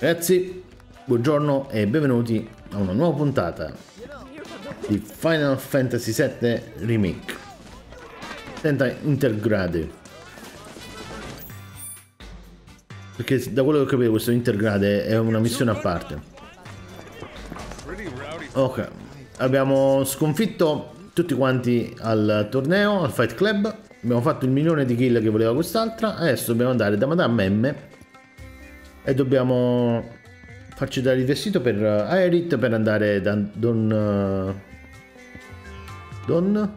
Ragazzi, buongiorno e benvenuti a una nuova puntata di Final Fantasy VII Remake. Tenta intergrade. Perché da quello che ho capito questo intergrade è una missione a parte. Ok, abbiamo sconfitto tutti quanti al torneo, al Fight Club. Abbiamo fatto il milione di kill che voleva quest'altra. Adesso dobbiamo andare da Madame M e dobbiamo farci dare il vestito per Aerith per andare da Don... Don...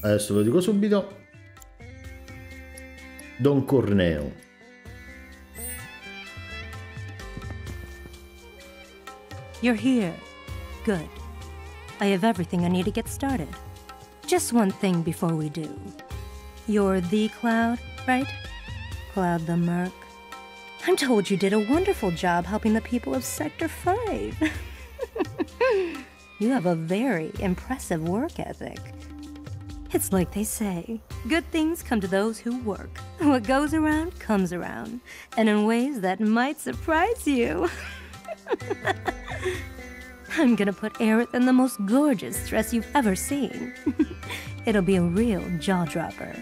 Adesso ve lo dico subito. Don Corneo. You're here. Good. I have everything I need to get started. Just one thing before we do. You're the Cloud, right? Cloud the Merc. I'm told you did a wonderful job helping the people of Sector 5. you have a very impressive work ethic. It's like they say good things come to those who work. What goes around comes around, and in ways that might surprise you. I'm gonna put Aerith in the most gorgeous dress you've ever seen. It'll be a real jaw dropper.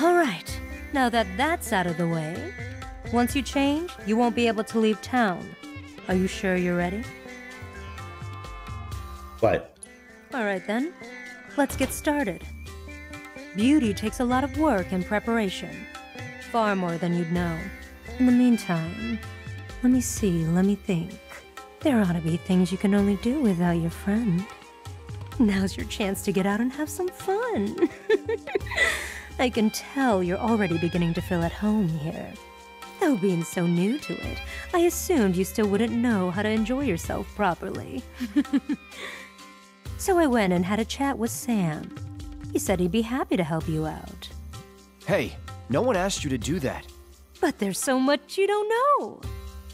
All right, now that that's out of the way, once you change, you won't be able to leave town. Are you sure you're ready? Vai. All right then, let's get started. Beauty takes a lot of work and preparation, far more than you'd know. In the meantime, let me see, let me think. There ought to be things you can only do without your friend. Now's your chance to get out and have some fun. I can tell you're already beginning to feel at home here. Though being so new to it, I assumed you still wouldn't know how to enjoy yourself properly. so I went and had a chat with Sam. He said he'd be happy to help you out. Hey, no one asked you to do that. But there's so much you don't know.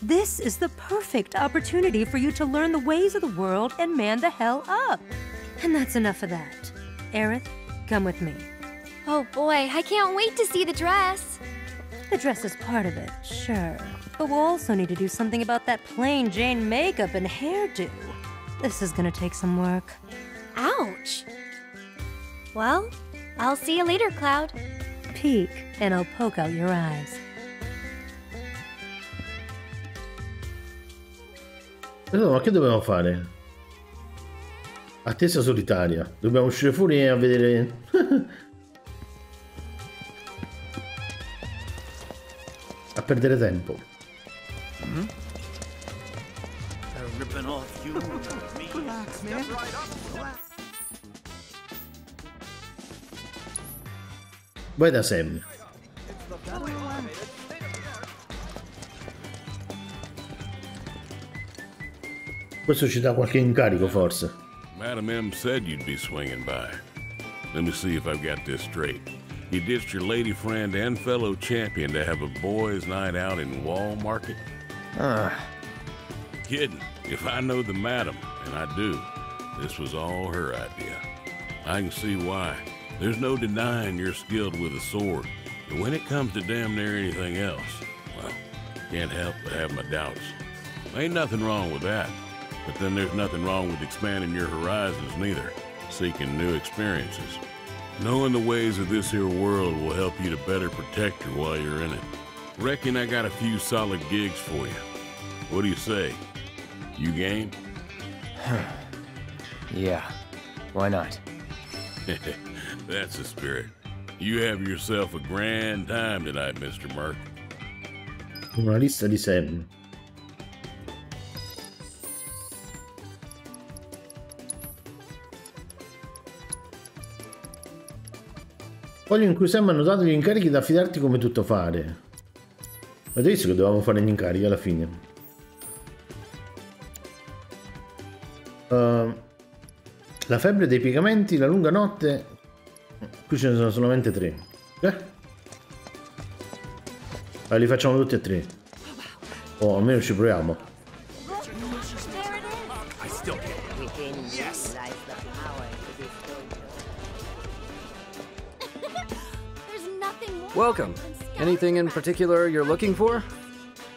This is the perfect opportunity for you to learn the ways of the world and man the hell up. And that's enough of that. Aerith, come with me. Oh boy, I can't wait to see the dress. The dress is part of it, sure. But we'll also need to do something about that plain Jane makeup and hairdo. This is gonna take some work. Ouch. Well, I'll see you later, Cloud. Peek, and I'll poke out your eyes. Allora, ma che dobbiamo fare? Attesa solitaria. Dobbiamo uscire fuori a vedere... perdere tempo. Vai da Sam. Questo ci dà qualche incarico forse. Madam M said you'd be swinging by. Let me see if I've got this straight. You ditched your lady friend and fellow champion to have a boys' night out in Wall Market? Ah, Kidding. If I know the madam, and I do, this was all her idea. I can see why. There's no denying you're skilled with a sword. But when it comes to damn near anything else, well, can't help but have my doubts. Ain't nothing wrong with that. But then there's nothing wrong with expanding your horizons neither, seeking new experiences. Knowing the ways of this here world will help you to better protect her while you're in it. Reckon I got a few solid gigs for you. What do you say? You game? yeah. Why not? That's the spirit. You have yourself a grand time tonight, Mr. Merc. Una lista di Foglio in cui Sam ha notato gli incarichi da affidarti come tutto fare. Avete visto che dovevamo fare gli incarichi alla fine? Uh, la febbre dei piegamenti, la lunga notte. Qui ce ne sono solamente tre. Eh? Allora, li facciamo tutti e tre. O almeno ci proviamo. Welcome. Anything in particular you're looking for?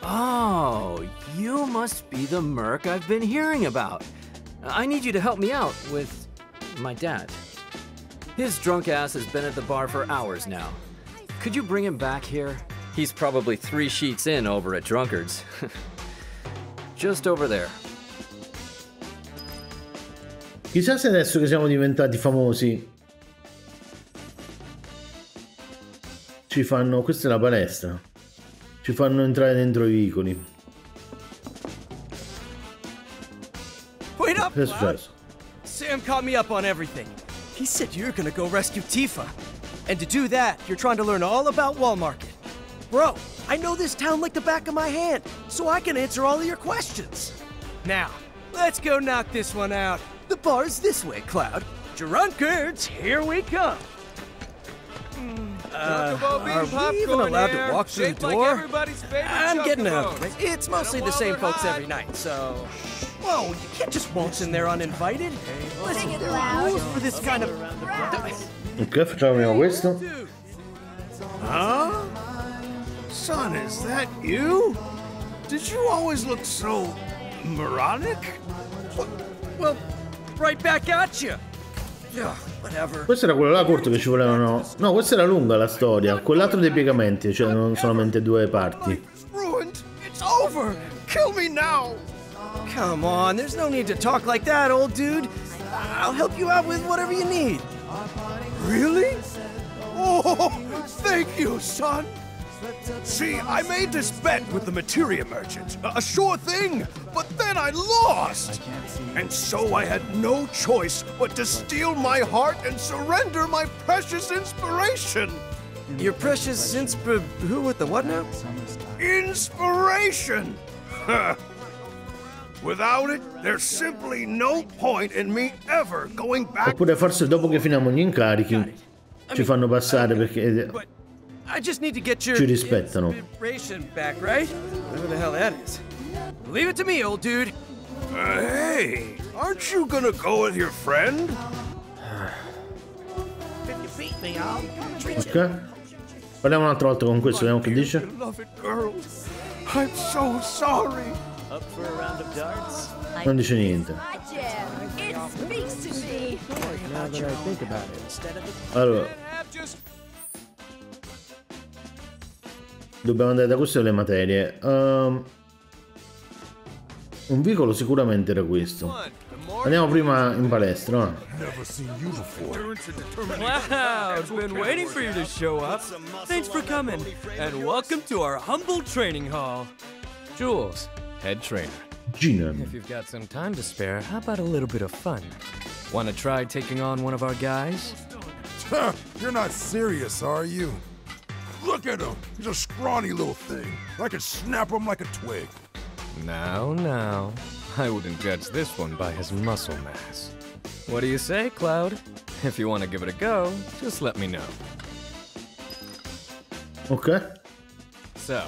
Oh, you must be the merc I've been hearing about. I need you to help me out with my dad. His drunk ass has been at the bar for hours now. Could you bring him back here? He's probably three sheets in over at Drunkard's. Just over there. Chissà se adesso che siamo diventati famosi ci fanno... Questa è la palestra. Ci fanno entrare dentro i vicoli. Wait up, Cloud. Sam caught me up on everything. He said you're gonna go rescue Tifa. And to do that, you're trying to learn all about Wall Market. Bro, I know this town like the back of my hand, so I can answer all of your questions. Now, let's go knock this one out. The bar's this way, Cloud. Drunkards, here we come. Uh, are we even allowed to walk through the door? I'm getting out it. It's mostly the same folks every night, so... Whoa, you can't just waltz in there uninvited. Listen, there are rules for this kind of... Ok, facciamo prima questo. Huh? Son, is that you? Did you always look so moronic? Well, right back at you. Questo era quello là corto che ci volevano... No, questa era lunga la storia. Quell'altro dei piegamenti, cioè non solamente due parti. Come on, there's no need to talk like that, old dude. I'll help you out with whatever you need. Really? Oh, thank you, son. See, I made this bet with the materia merchant. A a sure thing. But then I lost. And so I had no choice but to steal my heart and surrender my precious inspiration. Your precious insp... Who with the what now? Inspiration! Without it, there's simply no point in me ever going back. Oppure forse dopo che finiamo gli incarichi ci fanno passare perché... Eh, I just need to get your Ci rispettano. inspiration back, right? Whatever the hell that is. Leave it to me, old dude. Uh, hey, aren't you gonna go with your friend? Ok? Parliamo un'altra volta con questo, vediamo che dice. Beloved girl, I'm so sorry. Non dice niente. Allora. Dobbiamo andare da queste le materie. Ehm, un vicolo sicuramente era questo. Andiamo prima in palestra. va. Cloud, been waiting for you to show up. Thanks for coming, and welcome to our humble training hall. Jules, head trainer. Ginem. If you've got some time to spare, how about a little bit of fun? Want to try taking on one of our guys? You're not serious, are you? Look at him. He's a scrawny little thing. I could snap him like a twig. Now, now. I wouldn't judge this one by his muscle mass. What do you say, Cloud? If you want to give it a go, just let me know. Ok. So,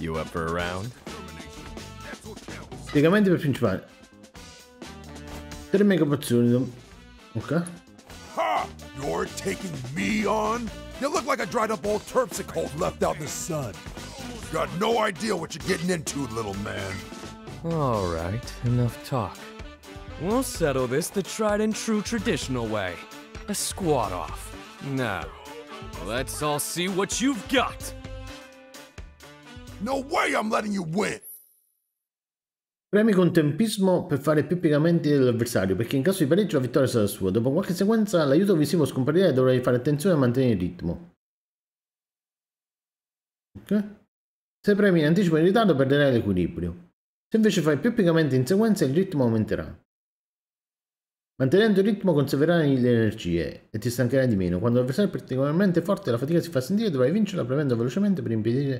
you up for a round? Piegamenti per principali. 3 mega pozioni. Ok. Ha! You're taking me on? You look like a dried up old terpsichore left out in the sun. Got no idea what you're getting into, little man. All right, enough talk. We'll settle this the tried and true traditional way. A squat off. Now, let's all see what you've got. No way I'm letting you win. Premi con tempismo per fare più piegamenti dell'avversario, perché in caso di pareggio la vittoria sarà sua. Dopo qualche sequenza l'aiuto visivo scomparirà e dovrai fare attenzione a mantenere il ritmo. Ok? Se premi in anticipo o in ritardo perderai l'equilibrio. Se invece fai più piegamenti in sequenza il ritmo aumenterà. Mantenendo il ritmo conserverai le energie e ti stancherai di meno. Quando l'avversario è particolarmente forte e la fatica si fa sentire dovrai vincerla premendo velocemente per impedire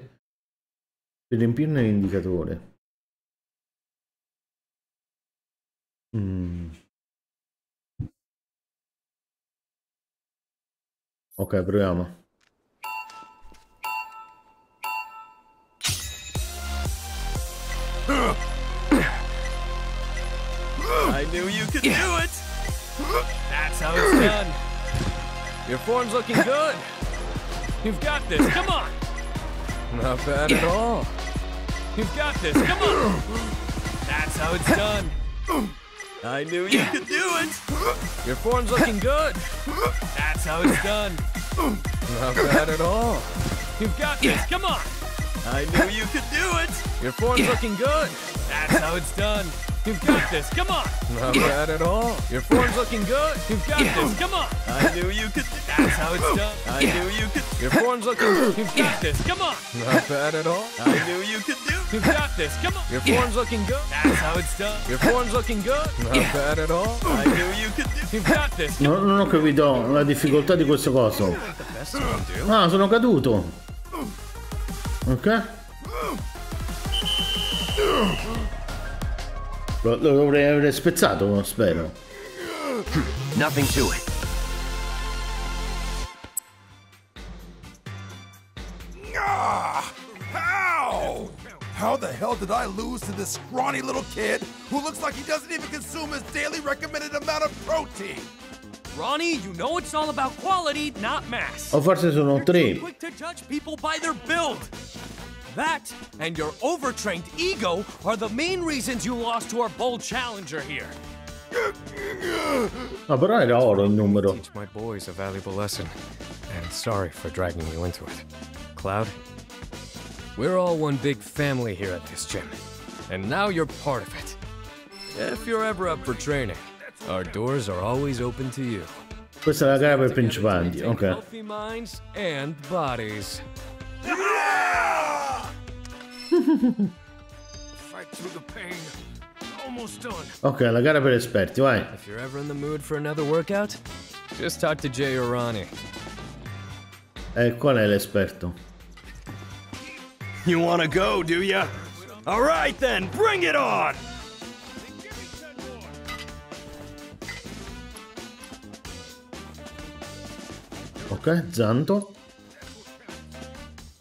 per riempirne l'indicatore. Mm. Ok, proviamo. I knew you could do it. That's how it's done. Your form's looking good. You've got this. Come on. Not bad at all. You've got this. Come on. That's how it's done. I knew you could do it. Your form's looking good. That's how it's done. Not bad at all. You've got this. Come on. I knew you could do it. Your form's looking good. That's how it's done. You've got this. Come on. Not bad at all. Your form's looking good. You've got this. Come on. I knew you could. That's how it's done. I knew you could. Your form's looking good. You've got this. Come on. Not bad at all. I knew you could do. You've got this. Come on. Your form's looking good. That's how it's done. Your form's looking good. Not bad at all. I knew you could do. You've got this. No- non ho capito la difficoltà di questo coso. Ah, sono caduto. Ok. Lo, lo dovrei aver spezzato, spero. Nothing to it. Ah! How? How the hell did I lose to this scrawny little kid who looks like he doesn't even consume his daily recommended amount of protein? Ronnie, you know it's all about quality, not mass. O forse sono You're tre. too quick to judge people by their build. That and your overtrained ego are the main reasons you lost to our bold challenger here. Ah, però era oro il numero. Teach my boys a valuable lesson, and sorry for dragging you into it. Cloud, we're all one big family here at this gym, and now you're part of it. If you're ever up for training, our doors are always open to you. Questa è la gara per principianti. Ok. Healthy minds and bodies. Fight through the pain. Almost done. Ok, la gara per esperti, vai. If you're ever in the mood for another workout, just talk to Jay or Ronnie. E qual è l'esperto? You wanna go, do ya? All right then, bring it on! Ok, Zanto.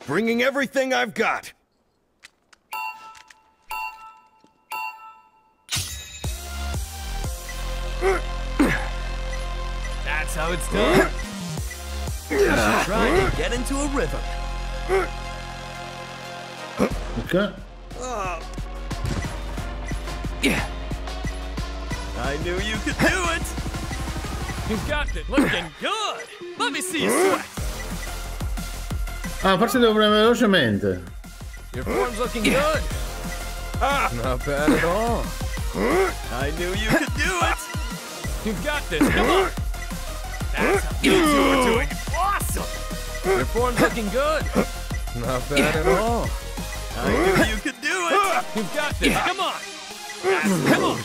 Bringing everything I've got. That's how it's done. Try to get into a rhythm. Ok. Yeah. I knew you could do it. You've got it. Looking good. Let me see you sweat. Ah, forse devo premere velocemente. Your form's looking good. Not bad at all. I knew you could do it. You've got this. Come on. That's how you are doing. Awesome. Your form's looking good. Not bad at all. I knew you could do it. You've got this. Come on. Come on.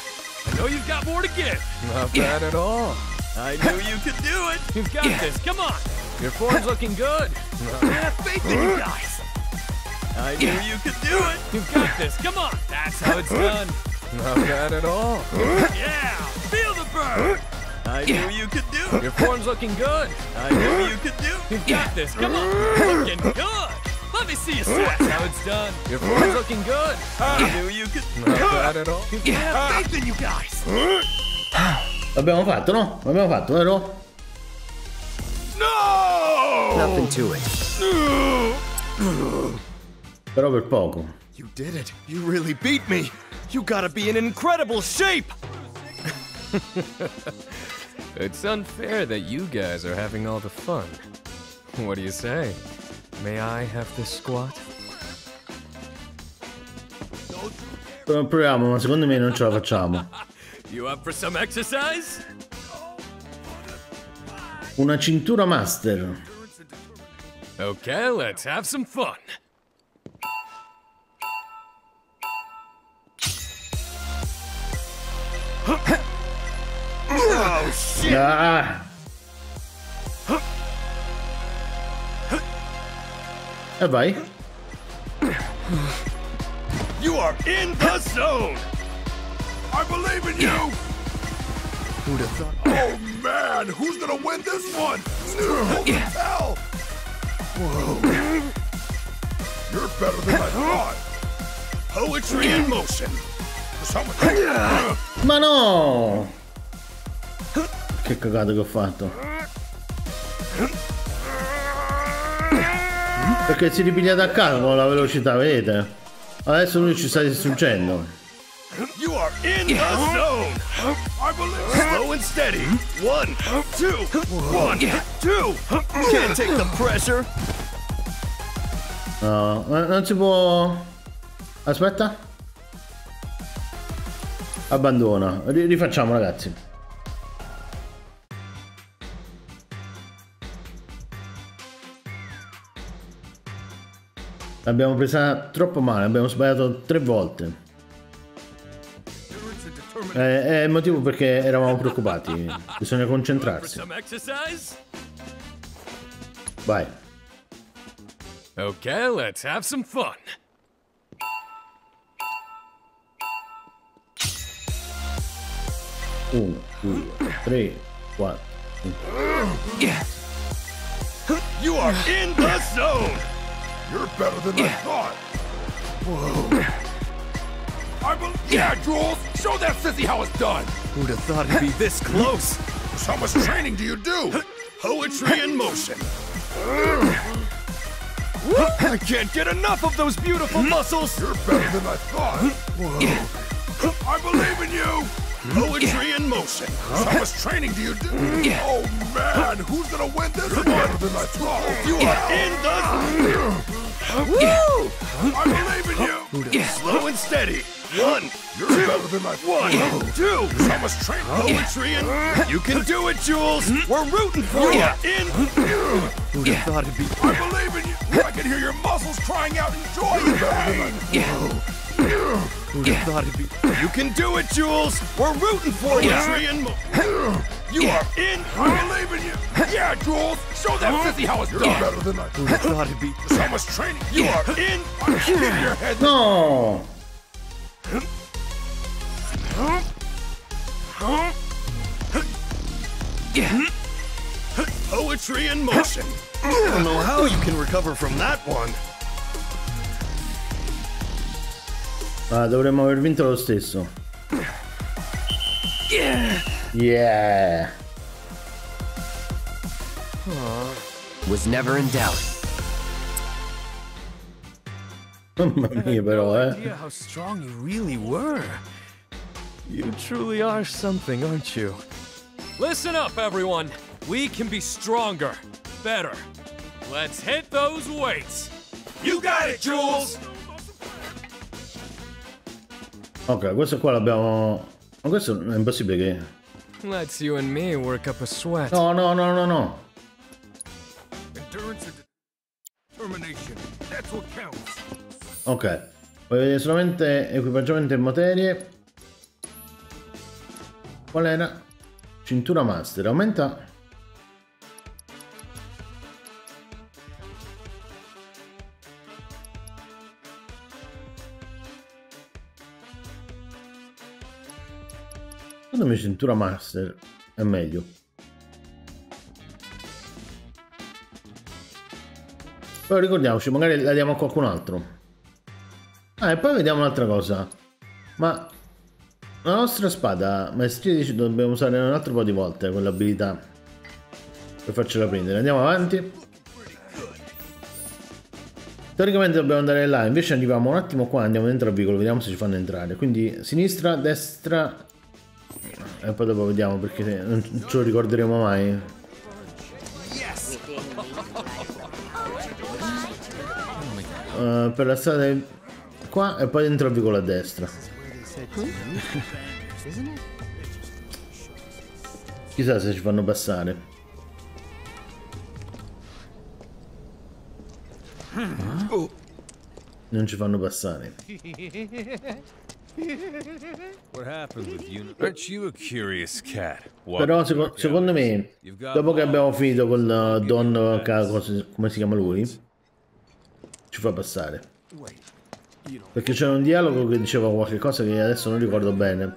I know you've got more to give. Not bad at all. I knew you could do it. You've got this. Come on. Your form's looking good. I have faith in you guys. I knew you could do it. You've got this. Come on. That's how it's done. Not bad at all. Yeah. Feel the burn. I knew you could do it. Your form's looking good. I knew you could do it. You've got this. Come on. Looking good. Let me see you sweat. Mm. That's how it's done. Your form's mm. looking good. Ah. I knew you could. Not bad at all. You have ah. faith in you guys. Mm. L'abbiamo fatto, no? L'abbiamo fatto, vero? No! Nothing to it. Però per poco. You did it. You really beat me. You gotta be in incredible shape. It's unfair that you guys are having all the fun. What do you say? May I have this squat? Pro- Proviamo, ma secondo me non ce la facciamo. You up for some exercise? Una cintura master. Okay, let's have some fun. Oh shit! Ah! E vai. You are in the zone. I believe in you! Who'd have thought? Oh man, who's gonna win this one? Who can tell? Whoa. You're better than I thought. Poetry in motion. Someone- Ma no! Che cagata che ho fatto. Perché si ripiglia da capo con la velocità, vedete? Adesso lui ci sta distruggendo. You are in the zone. I believe. Slow and steady. One, two, one, two. Can't take the pressure. No, non si può... Aspetta. Abbandona. Ri- Rifacciamo ragazzi. L'abbiamo presa troppo male, abbiamo sbagliato tre volte. Eh, È il motivo perché eravamo preoccupati. Bisogna concentrarsi. Vai. Okay, let's have some fun. Uno, due, tre, quattro. You are in the zone. You're better than I thought. Whoa. I bel yeah, Jules. Show that sissy how it's done. Who'd have thought it'd be this close? So how much training do you do? Poetry in motion. I can't get enough of those beautiful muscles. You're better than I thought. Whoa. I believe in you. Poetry in motion. So how much training do you do? Oh man, who's gonna win this? You're better than I thought. You are in the. Woo! I believe in you. Slow and steady. One, You're better than I one, two. How much training? Poetry in. You can do it, Jules. Mm-hmm. We're rooting for you. In. Mm-hmm. Who'd have thought it'd be? I believe in you. I can hear your muscles crying out in joy and pain. Who'd have thought it'd be? You can do it, Jules. We're rooting for you. Poetry in. mo- You are in. I believe in you. Yeah, Jules. Show that sissy how it's done. You're better than I Who'd have thought it'd be? So much training? You are in. I can hear your head. No! Poetry in motion. I don't know how you can recover from that one. Ah, dovremmo aver vinto lo stesso. Yeah! Was never in doubt. Mamma mia però, eh. how strong you really were. You truly are something, aren't you? Listen up, everyone. We can be stronger, better. Let's hit those weights. You got it, Jules. Ok, questo qua l'abbiamo... Ma questo è impossibile che... Let's you and me work up a sweat. No, no, no, no, no. Ok. Voglio vedere solamente equipaggiamento e materie. Qual era? Cintura master. Aumenta... Secondo me cintura master è meglio. Però ricordiamoci, magari la diamo a qualcun altro. Ah, e poi vediamo un'altra cosa. Ma la nostra spada, maestria dice dobbiamo usare un altro po' di volte quell'abilità per farcela prendere. Andiamo avanti. Teoricamente dobbiamo andare là, invece arriviamo un attimo qua, andiamo dentro al vicolo, vediamo se ci fanno entrare. Quindi sinistra, destra e poi dopo vediamo perché non ce lo ricorderemo mai. Eh, per la strada qua e poi dentro al vicolo a destra. Chissà se ci fanno passare. Non ci fanno passare. What happened with you? Aren't you a curious cat? Però seco- secondo me, dopo che abbiamo finito con uh, Don cosa- come si chiama lui, ci fa passare. Perché c'era un dialogo che diceva qualche cosa che adesso non ricordo bene.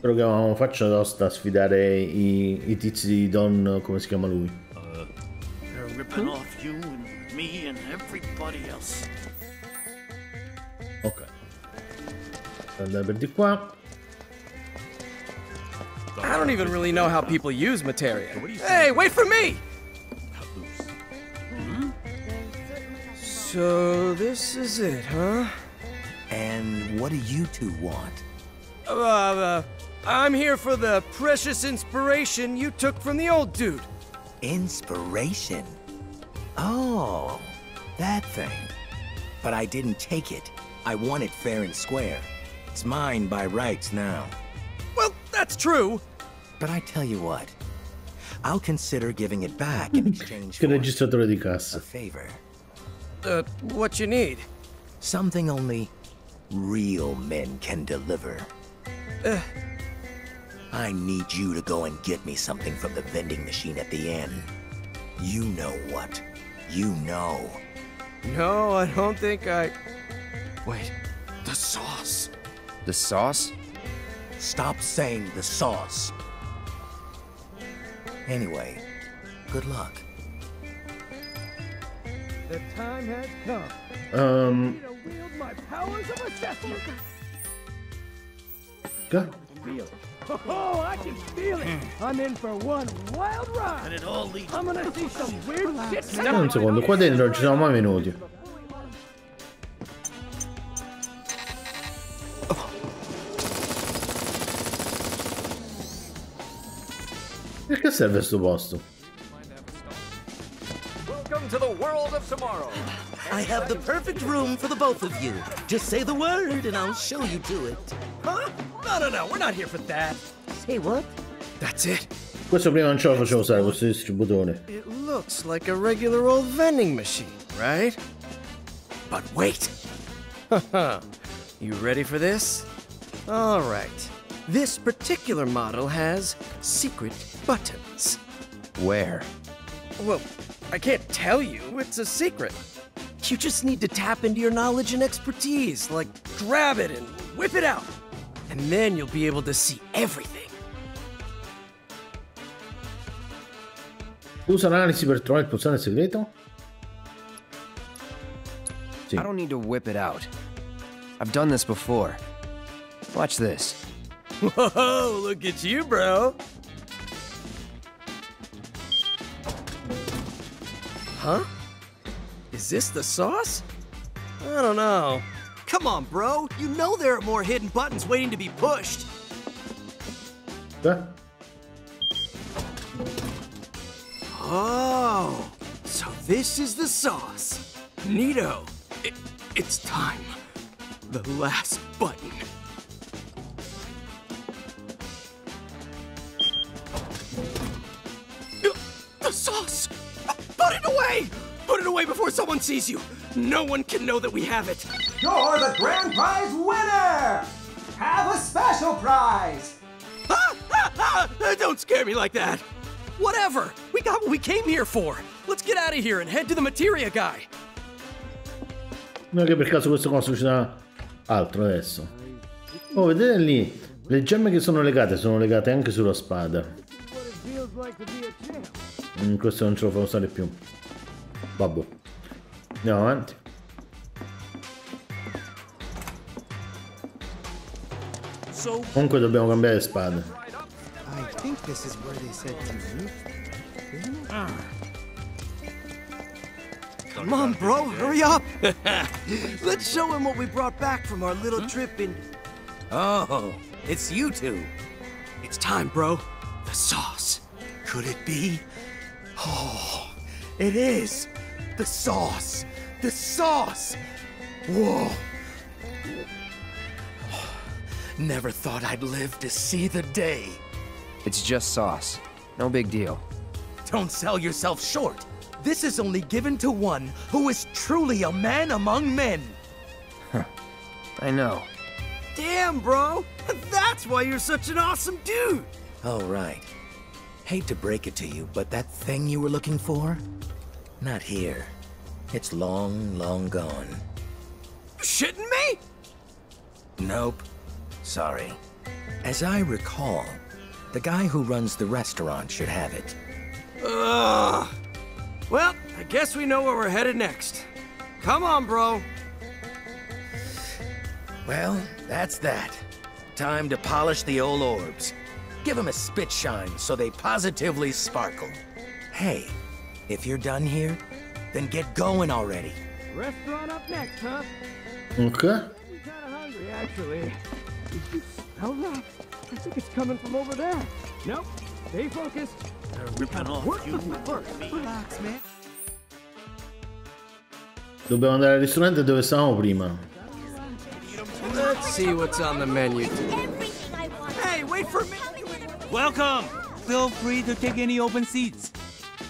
Però che avevamo faccia tosta a sfidare i, i tizi di Don, come si chiama lui. They're Andare per di qua. I don't even really know how people use materia. Hey, wait for me! So this is it, huh? And what do you two want? Uh, uh, I'm here for the precious inspiration you took from the old dude. Inspiration? Oh, that thing. But I didn't take it. I won it fair and square. It's mine by rights now. Well, that's true. But I tell you what, I'll consider giving it back in exchange Che for registratore di a cassa. favor. Uh, what you need? Something only real men can deliver. Uh, I need you to go and get me something from the vending machine at the inn. You know what. You know. no, I don't think I... Wait, the sauce. The sauce? Stop saying the sauce. Anyway, good luck. The time has come. Um, To wield my powers of assessment. che? Oh, I can feel it. I'm in for one wild ride. And it all leads I'm gonna see some weird shit. Aspetta un secondo, qua dentro ci siamo mai venuti. Perché serve sto posto? Welcome to the world of tomorrow. I have the perfect room for the both of you. Just say the word and I'll show you to it. Huh? No, no, no, we're not here for that. Say what? That's it. Questo prima non ce lo facevo usare, questo distributore. It looks like a regular old vending machine, right? But wait. you ready for this? All right. This particular model has secret buttons. Where? Well, I can't tell you. It's a secret. You just need to tap into your knowledge and expertise, like grab it and whip it out. And then you'll be able to see everything. Usa l'analisi per trovare il pulsante segreto? Sì. I don't need to whip it out. I've done this before. Watch this. Whoa, look at you, bro. Huh? Is this the sauce? I don't know. Come on, bro. You know there are more hidden buttons waiting to be pushed. Beh, Oh, so this is the sauce. Neato. It, it's time. The last button. Away before someone sees you! No one can know that we have it! You're the grand prize winner! Have a special prize! Ah, ah, ah! Don't scare me like that! Whatever! We got what we came here for! Let's get out of here and head to the materia guy! non è che per caso questo qua succeda altro adesso. Oh, vedete lì? Le gemme che sono legate sono legate anche sulla spada. Mm, questo non ce lo fa usare più. Vabbè. Andiamo avanti. So Comunque dobbiamo cambiare spade. I think this is where they said to root, isn't it? Come on, bro, hurry up! Let's show him what we brought back from our little trip in. Oh, it's you two. It's time, bro. The sauce. Could it be? Oh, it is! The sauce! The sauce! Whoa! Never thought I'd live to see the day. It's just sauce. No big deal. Don't sell yourself short. This is only given to one who is truly a man among men. I know. Damn, bro! That's why you're such an awesome dude! Oh, right. Hate to break it to you, but that thing you were looking for? Not here. It's long, long gone. You shitting me? Nope. Sorry. As I recall, the guy who runs the restaurant should have it. Ugh. Well, I guess we know where we're headed next. Come on, bro. Well, that's that. Time to polish the old orbs. Give them a spit shine so they positively sparkle. Hey, if you're done here, then get going already. Restaurant up next, huh? Ok. Kinda hungry, actually. Hold on. I think it's coming from over there. Nope. Stay focused. They're ripping off Work you with me and first. Relax, man. Dobbiamo andare al ristorante dove stavamo prima. Let's see what's on the menu. Hey, wait for me! Welcome! Feel free to take any open seats.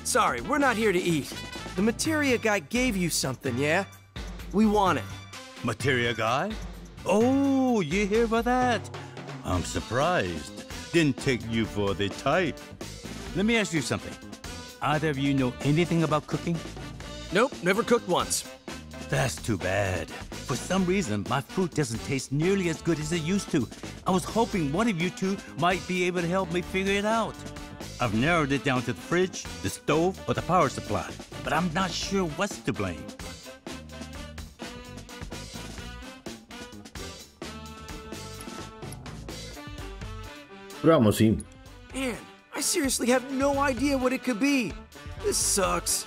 Sorry, we're not here to eat. The materia guy gave you something, yeah? We want it. Materia guy? Oh, you here for that? I'm surprised. Didn't take you for the type. Let me ask you something. Either of you know anything about cooking? Nope, never cooked once. That's too bad. For some reason, my food doesn't taste nearly as good as it used to. I was hoping one of you two might be able to help me figure it out. I've narrowed it down to the fridge, the stove, or the power supply, but I'm not sure what's to blame. Proviamo sì. Man, I seriously have no idea what it could be. This sucks.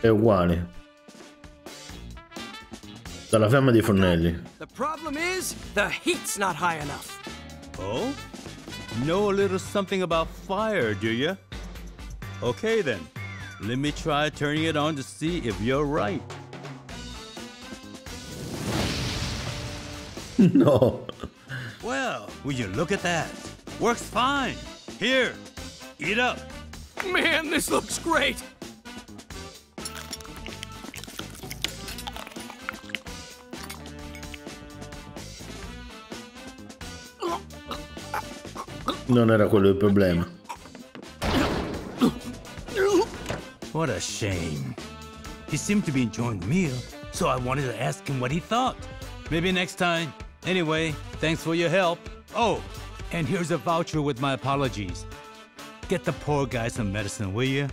È uguale. Dalla fiamma dei fornelli. The problem is, the heat's not high enough. Oh? Know a little something about fire, do you? Okay then. Let me try turning it on to see if you're right. no. Well, will you look at that? Works fine. Here, eat up. Man, this looks great. Non era quello il problema. What a shame. He seemed to be enjoying the meal, so I wanted to ask him what he thought. Maybe next time. Anyway, thanks for your help. Oh, and here's a voucher with my apologies. Get the poor guy some medicine, will you?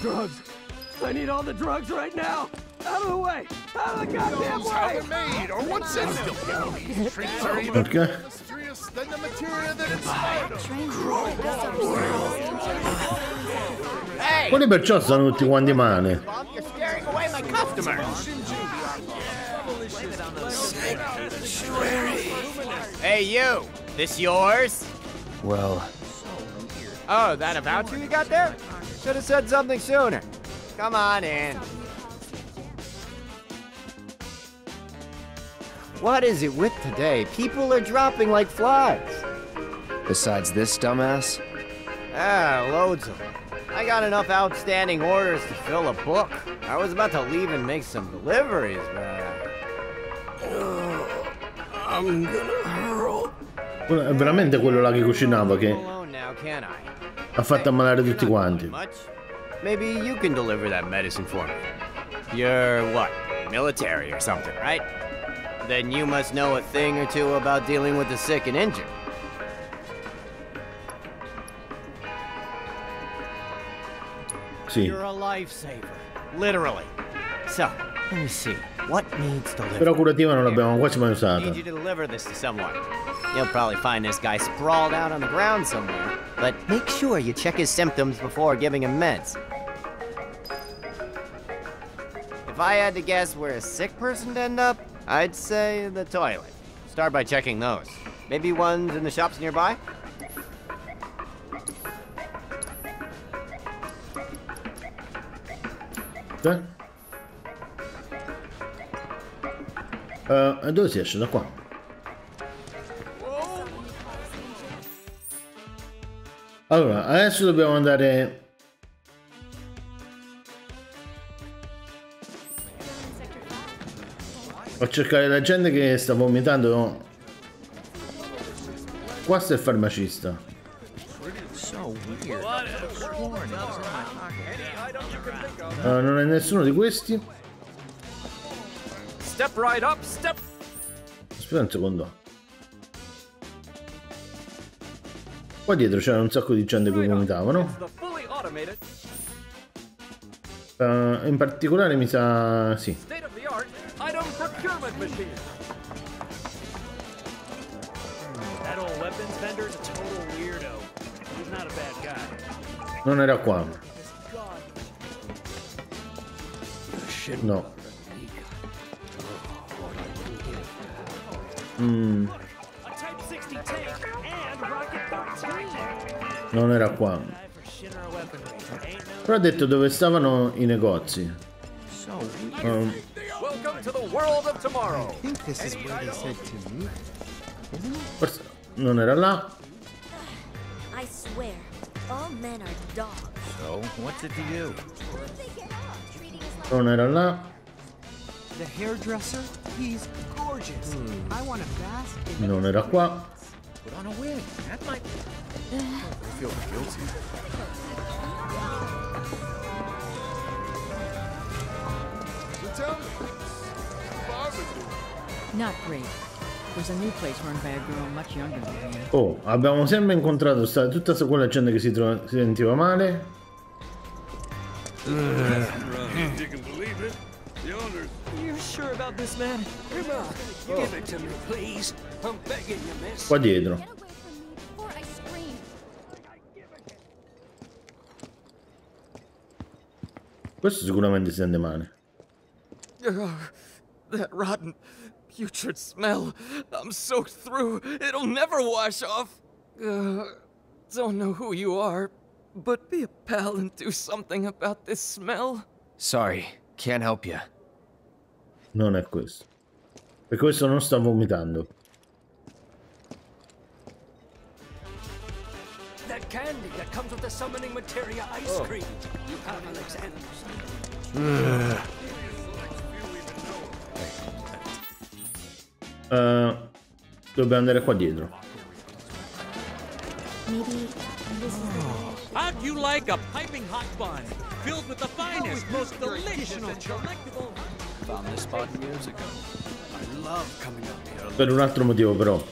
Drugs. I need all the drugs right now. Out of the way. Out of the goddamn way. how they're made or what's in them. These treats are even Perché? more mysterious than the materia that inspired Quelli perciò sono tutti quanti male. You're scaring away my customers. Hey, you. This yours? Well, Oh, that a voucher you got there? Should have said something sooner. Come on in. What is it with today? People are dropping like flies. besides this dumbass, Ah, loads of them. I got enough outstanding orders to fill a book. I was about to leave and make some deliveries, but... I'm gonna hurl. Quello È veramente quello là che cucinava che now, ha fatto ammalare tutti quanti. Maybe you can deliver that medicine for me. You're what? Military or something, right? Then you must know a thing or two about dealing with the sick and injured. Sì. You're a lifesaver. Literally. So, let me see. What needs delivered? Però curativa non l'abbiamo quasi mai Need usata. you to deliver this to someone. You'll probably find this guy sprawled out on the ground somewhere. But make sure you check his symptoms before giving him meds. If I had to guess where a sick person'd end up, I'd say the toilet. Start by checking those. Maybe ones in the shops nearby? Eh? Eh, e dove si esce? Da qua. Allora, adesso dobbiamo andare... A cercare la gente che sta vomitando. Qua sta il farmacista. Eh, non è nessuno di questi. Aspetta un secondo. Qua dietro c'era un sacco di gente che vomitavano. Eh, in particolare mi sa... sì. Item procurement machine. That old weapons vendor's a total weirdo. He's not a bad guy. Non era qua. No. Mm. Non era qua. Però ha detto dove stavano i negozi. Um, Welcome to the world of tomorrow. I think this is where they said to meet. Isn't it? forse non era là. I swear, all men are dogs. So, what's it to you? Non era là. The hairdresser? He's gorgeous. Hmm. I want to bask in Non era qua. Put on a wig. That might. I feel guilty. Not great. There's a new place run by a girl much younger than me. Oh, abbiamo sempre incontrato sta, tutta quella gente che si, trova, si sentiva male. Uh. Qua dietro. Questo sicuramente si sente male. Ugh, that rotten, putrid smell. I'm soaked through. It'll never wash off. Ugh, don't know who you are, but be a pal and do something about this smell. Sorry, can't help you. Non è questo. Per questo non sta vomitando. That candy that comes with the summoning materia ice Oh. You have Alexander. Eh, dobbiamo andare qua dietro. How'd you like a piping hot bun filled with the finest, most delicious and delectable? Found this spot years ago. I love coming up here. Per un altro motivo però.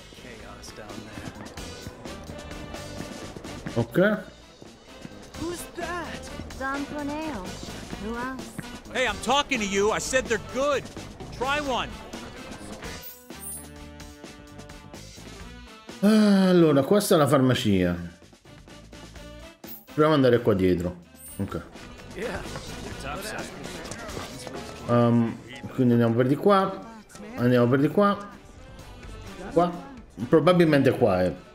Ok. Who's that? Don Poneo. Who else? Hey, I'm talking to you. I said they're good. Try one. Allora, qua sta la farmacia. Proviamo ad andare qua dietro. Ok. Um, quindi andiamo per di qua. Andiamo per di qua. Qua. Probabilmente qua eh. è.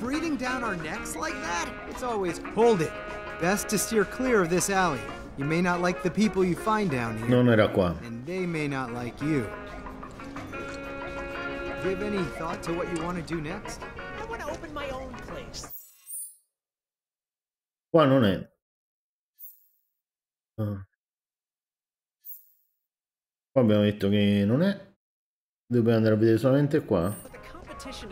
Breathing down our necks like that? It's always hold it. Best to steer clear of this alley. You may not like the people you find down here. Non era qua. And they may not like you. Do you have any thought to what you want to do next? I want to open my own place. Qua non è. Ah. Qua abbiamo detto che non è. Dobbiamo andare a vedere solamente qua. But the competition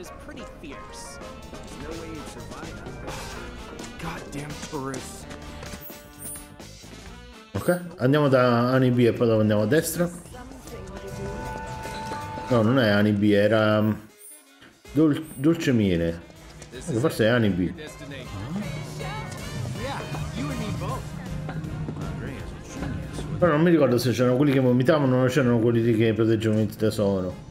Ok. Andiamo da Ani B e poi dopo andiamo a destra. No, non è Ani B, era um, Dol- Dolce Miele. Forse è Ani B. Però non mi ricordo se c'erano quelli che vomitavano o c'erano quelli che proteggevano il tesoro.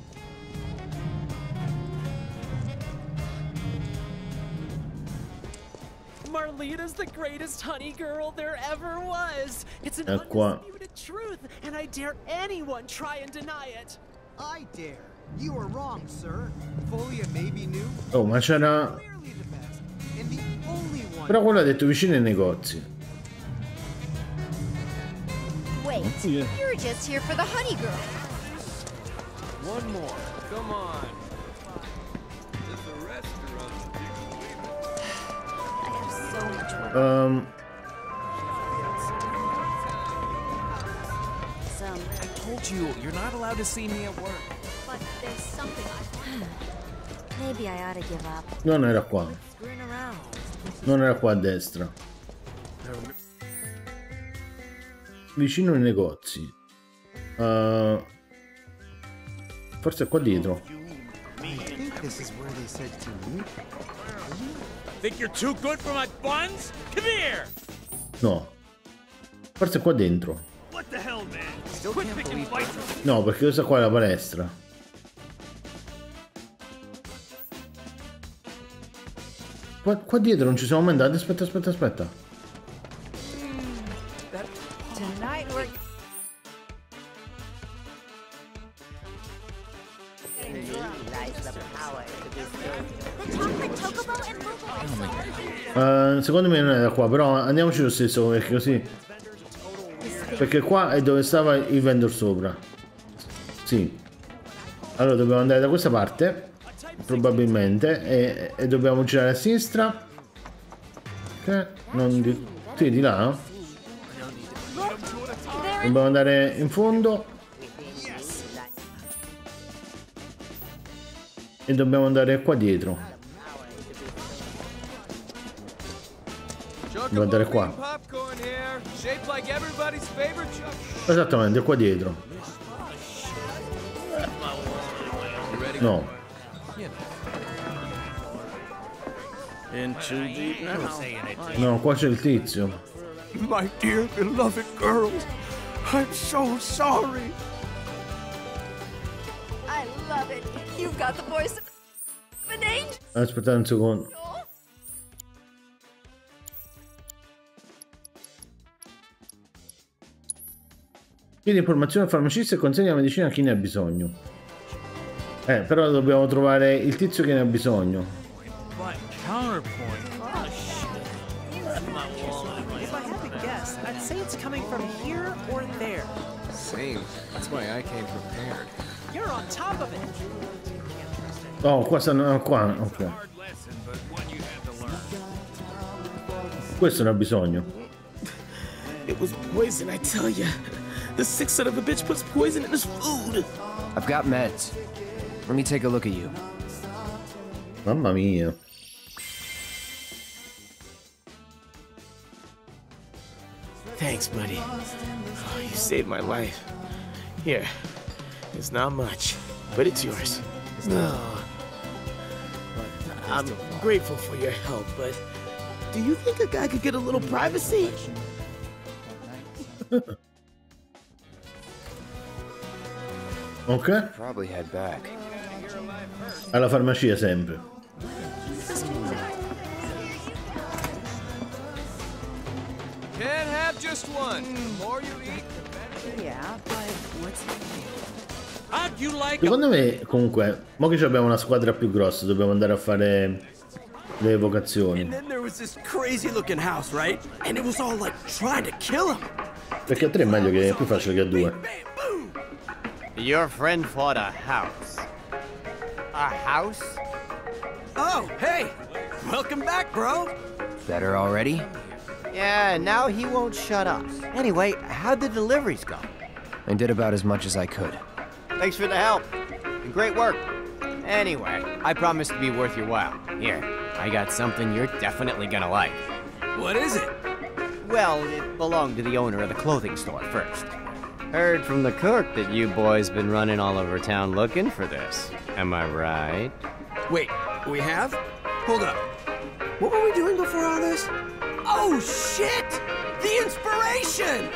Greatest honey girl there ever was. It's an È qua. undisputed truth, and I dare anyone try and deny it. I dare. You are wrong, sir. Folia may be new, Oh, ma c'era... and the only one. Però quello ha detto vicino ai negozi. Wait, Yeah. you're just here for the honey girl. One more. Come on. Um, I told you, you're not allowed to see me at work. but there's something I. Maybe I ought to give up. non era qua. Non era qua a destra. Vicino ai negozi. Uh, forse qua dietro. Think you're too good for my buns? Come here! No. Forse è qua dentro. What the hell, man? Still Quit can't picking believe fights. No, perché questa qua è la palestra. Qua, qua dietro non ci siamo mai andati. Aspetta, aspetta, aspetta. Eh, secondo me non da qua, però andiamoci lo stesso perché così. Perché qua è dove stava il vendor sopra. Sì. Allora dobbiamo andare da questa parte. Probabilmente. E, e dobbiamo girare a sinistra. Che non di. Sì, di là. no? Dobbiamo andare in fondo. E dobbiamo andare qua dietro. Dobbiamo andare qua. Popcorn here, shaped like everybody's favorite chocolate. Esattamente, qua dietro. No. No, qua c'è il tizio. My dear beloved girls, I'm so sorry. I love it. You've got the voice of an angel. Aspettate un secondo. Chiede informazioni al farmacista e consegna la medicina a chi ne ha bisogno. Eh, però dobbiamo trovare il tizio che ne ha bisogno. Oh, qua stanno oh, qua, ok. Questo ne ha bisogno. It was poison, I tell you. The sick son of a bitch puts poison in his food. I've got meds. Let me take a look at you. Mamma mia. Thanks, buddy. Oh, you saved my life. Here, it's not much, but it's yours. Oh. I'm grateful for your help, but do you think a guy could get a little privacy? Ok? Alla farmacia sempre. Can't have just one. The more you eat, the better. Yeah, like Secondo me, comunque, mo che abbiamo una squadra più grossa, dobbiamo andare a fare le evocazioni. House, right? Like. Perché a tre è meglio che è più facile che a due. Your friend fought a house. A house? Oh, hey! Welcome back, bro! Better already? Yeah, now he won't shut up. Anyway, how'd the deliveries go? I did about as much as I could. Thanks for the help. And great work. Anyway, I promise to be worth your while. Here, I got something you're definitely gonna like. What is it? Well, it belonged to the owner of the clothing store first. Heard from the cook that you boys been running all over town looking for this. Am I right? Wait, we have? Hold up. What were we doing before all this? Oh, shit! The inspiration!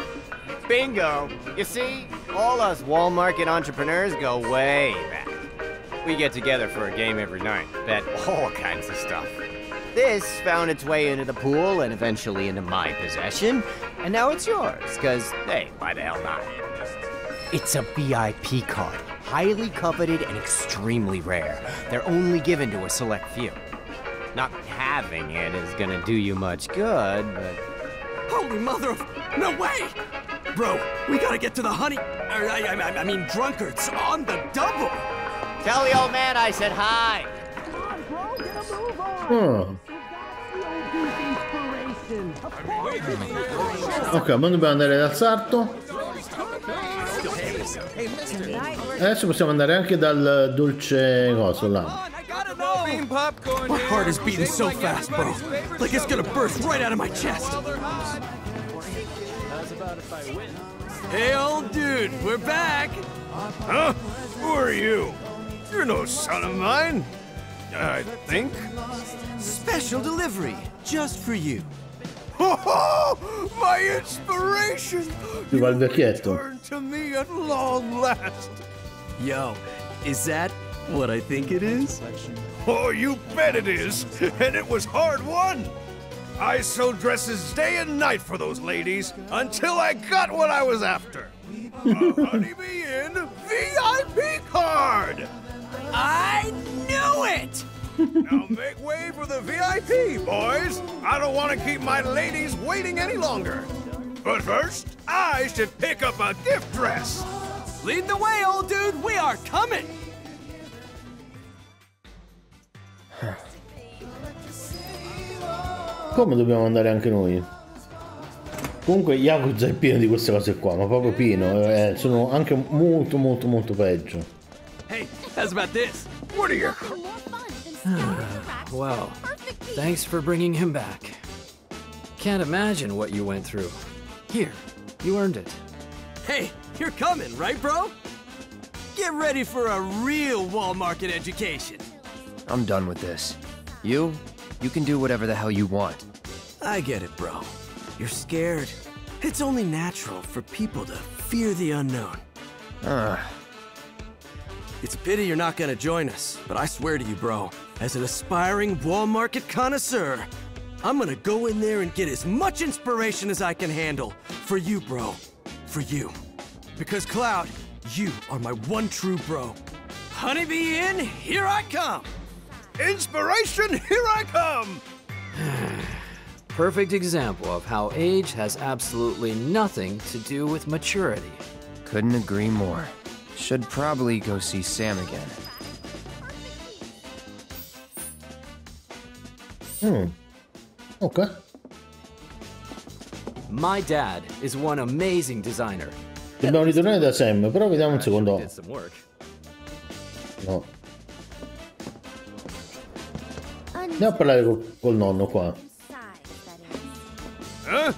Bingo! You see, all us Wall Market entrepreneurs go way back. We get together for a game every night, bet all kinds of stuff. This found its way into the pool and eventually into my possession, and now it's yours, because, hey, why the hell not? It's a VIP card, highly coveted and extremely rare. They're only given to a select few. Not having it is gonna do you much good, but Holy mother of... No way! Bro, we gotta get to the honey... er, I, I, I mean, drunkards on the double! Tell the old man I said hi! Oh. Ok, ora dobbiamo andare dal sarto. Adesso possiamo andare anche dal dolce coso là. My heart is beating so fast, bro. Like it's gonna burst right out of my chest. Hey, old dude, we're back. Huh? Who are you? You're no son of mine. I think. Special delivery, just for you. Oh, my inspiration! Più va il vecchietto. Turn to me at long last. Yo, is that what I think it is? Oh, you bet it is. And it was hard won. I sewed dresses day and night for those ladies until I got what I was after. A Honeybee Inn VIP card! I knew it! Now make way for the VIP, boys. I don't want to keep my ladies waiting any longer. But first, I should pick up a gift dress. Lead the way, old dude. We are coming. Come dobbiamo andare anche noi? Comunque Yakuza è pieno di queste cose qua, ma proprio pieno. eh, sono anche molto molto molto peggio. Hey, how's about this? What are you? well, thanks for bringing him back. Can't imagine what you went through. Here, you earned it. Hey, you're coming, right, bro? Get ready for a real wall market education. I'm done with this. You? You can do whatever the hell you want. I get it, bro. You're scared. It's only natural for people to fear the unknown. Ah, It's a pity you're not gonna join us, but I swear to you, bro, as an aspiring wall market connoisseur, I'm gonna go in there and get as much inspiration as I can handle. For you, bro. For you. Because, Cloud, you are my one true bro. Honeybee Inn, here I come! Inspiration, here I come! Perfect example of how age has absolutely nothing to do with maturity. couldn't agree more. Should probably go see Sam again. Hmm. Ok. My dad is one amazing designer. Dobbiamo ritornare da Sam, però vediamo un secondo. Did some work. No. Andiamo a parlare col, col nonno qua. Huh?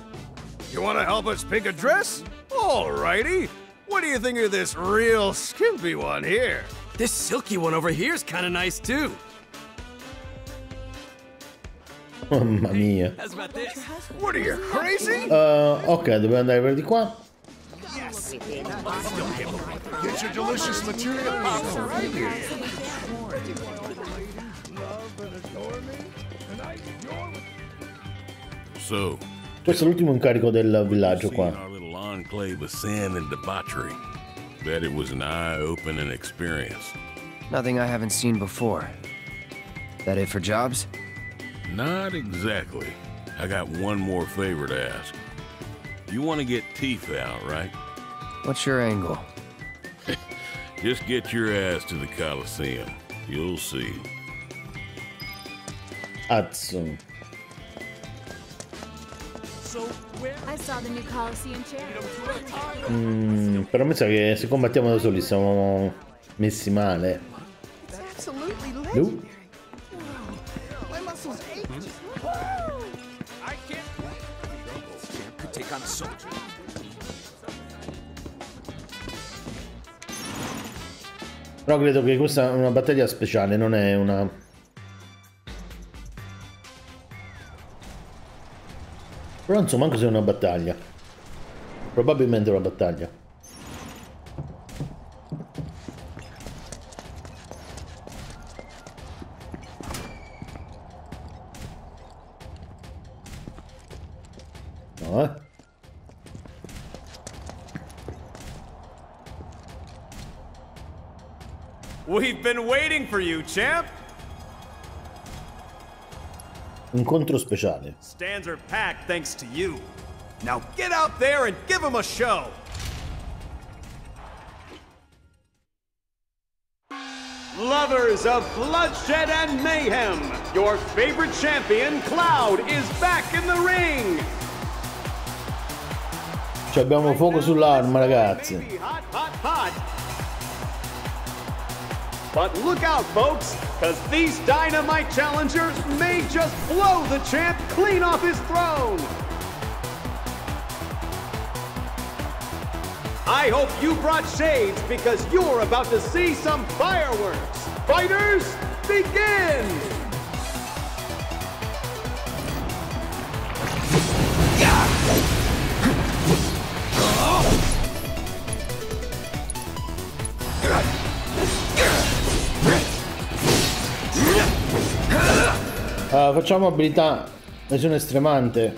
You want to help us pick a dress? Alrighty. What do you think of this real skimpy one here? This silky one over here is kind of nice too. Mamma mia. Uh, ok, dobbiamo andare per di qua. Questo è l'ultimo incarico del villaggio qua. enclave of sin and debauchery. Bet it was an eye-opening experience. Nothing I haven't seen before. That it for jobs? Not exactly. I got one more favor to ask. You want to get Tifa out, right? What's your angle? Just get your ass to the Coliseum. You'll see. Azzo. I saw the new Coliseum chair. Mm, però mi sa che se combattiamo da soli siamo messi male. Absolutely take on soldier. Però credo che questa è una battaglia speciale, non è una... Però non so manco se è una battaglia. Probabilmente una battaglia. No, eh? We've been waiting for you, champ. Incontro speciale. Stands are packed thanks to you. Now get out there and give them a show. Lovers of bloodshed and mayhem, your favorite champion, Cloud, is back in the ring. Ci abbiamo fuoco sull'arma, ragazzi. Hot, hot, hot. But look out, folks, because these dynamite challengers may just blow the champ clean off his throne. I hope you brought shades because you're about to see some fireworks. Fighters, begin! Yeah. Oh. Uh, facciamo abilità lesione estremante.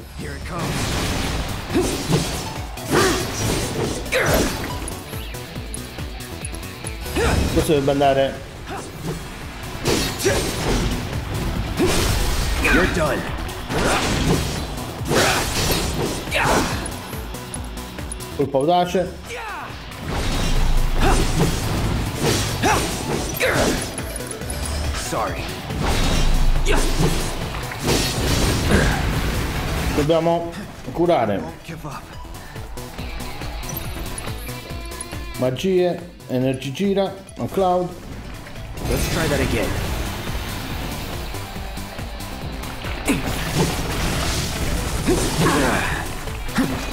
Questo dovrebbe andare. You're done. Colpo audace. Sorry. Dobbiamo curare. Magie, energy gira, a cloud. Let's try that again.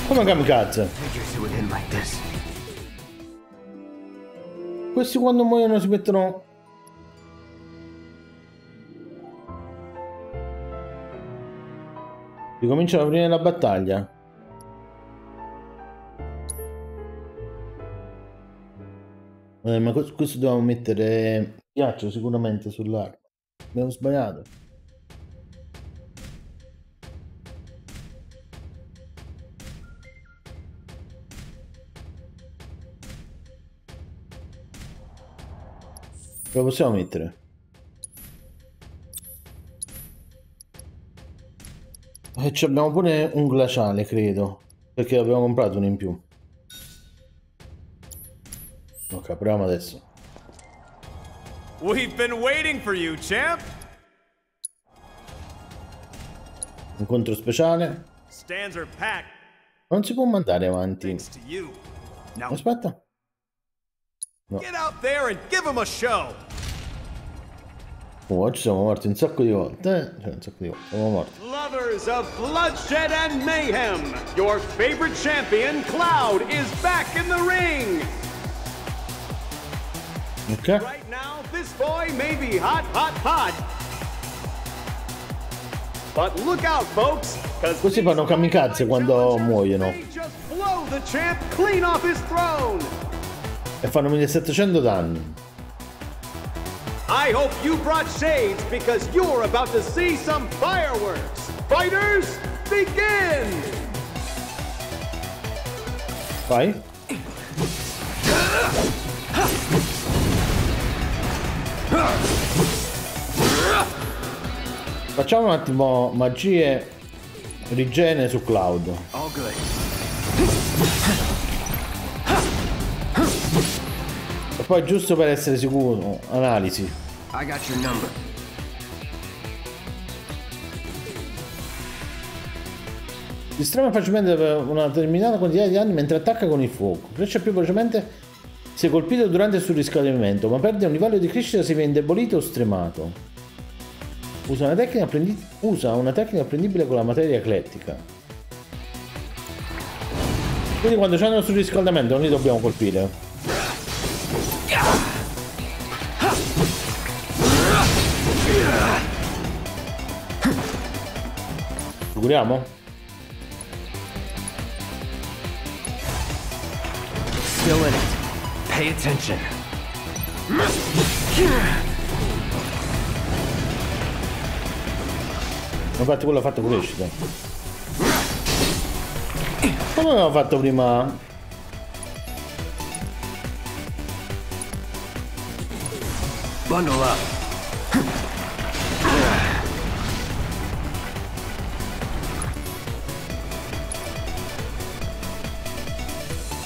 Come kamikaze. Questi quando muoiono si mettono... Ricominciano prima della battaglia. Eh, ma que- questo dobbiamo mettere ghiaccio sicuramente sull'arma. Abbiamo sbagliato. Lo possiamo mettere? E ci abbiamo pure un glaciale, credo. Perché abbiamo comprato uno in più. Ok, proviamo adesso. We've been waiting for you, champ. Incontro speciale. Non si può mandare avanti. Aspetta. No. get out there and give them a show. Oh, ci siamo morti un sacco di volte. Eh? Cioè, un sacco di volte. Siamo morti. Lovers of bloodshed and mayhem, your favorite champion, Cloud, is back in the ring. Ok. Right now, this boy may be hot, hot, hot. But look out, folks, Questi fanno kamikaze quando muoiono. E fanno 1700 danni. I hope you brought shades because you're about to see some fireworks. Fighters, begin! Fight. Facciamo un attimo magie rigene su Cloud. All good. Poi giusto per essere sicuro, analisi. I got your number. Distrae facilmente per una determinata quantità di danni mentre attacca con il fuoco. Cresce più velocemente se colpito durante il surriscaldamento, ma perde un livello di crescita se viene indebolito o stremato. Usa una tecnica, apprendi- usa una tecnica apprendibile con la materia eclettica. Quindi quando c'è uno surriscaldamento non li dobbiamo colpire. Curiamo? Still in it. Pay attention. Infatti quello ha fatto crescita. Come avevamo fatto prima? Bundle up.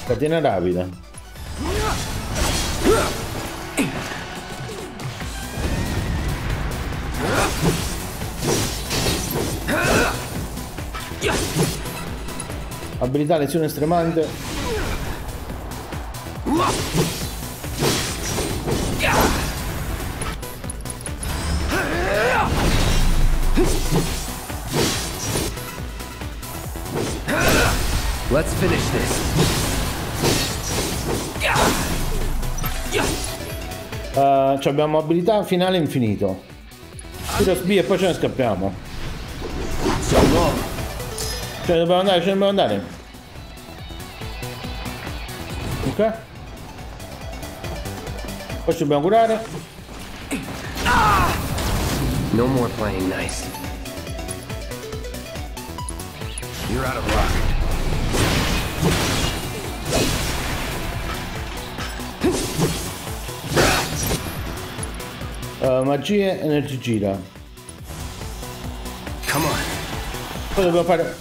Catena rapida. Abilità lezione estremante. abbiamo abilità finale infinito. Tiro B e poi ce ne scappiamo. Ce ne cioè, dobbiamo andare, ce ne dobbiamo andare. Ok. Poi ci dobbiamo curare. No more playing nice. You're out of luck. Uh, magie energigira. Come on. Poi dobbiamo fare.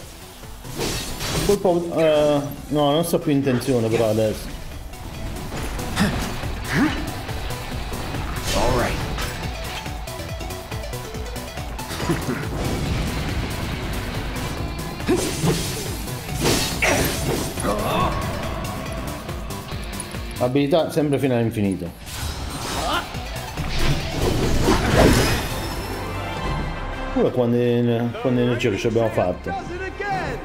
Colpo. eh, no, non so più in tensione però adesso. Abilità sempre fino all'infinito. Pure quante, quante energie che ci abbiamo fatto. It again!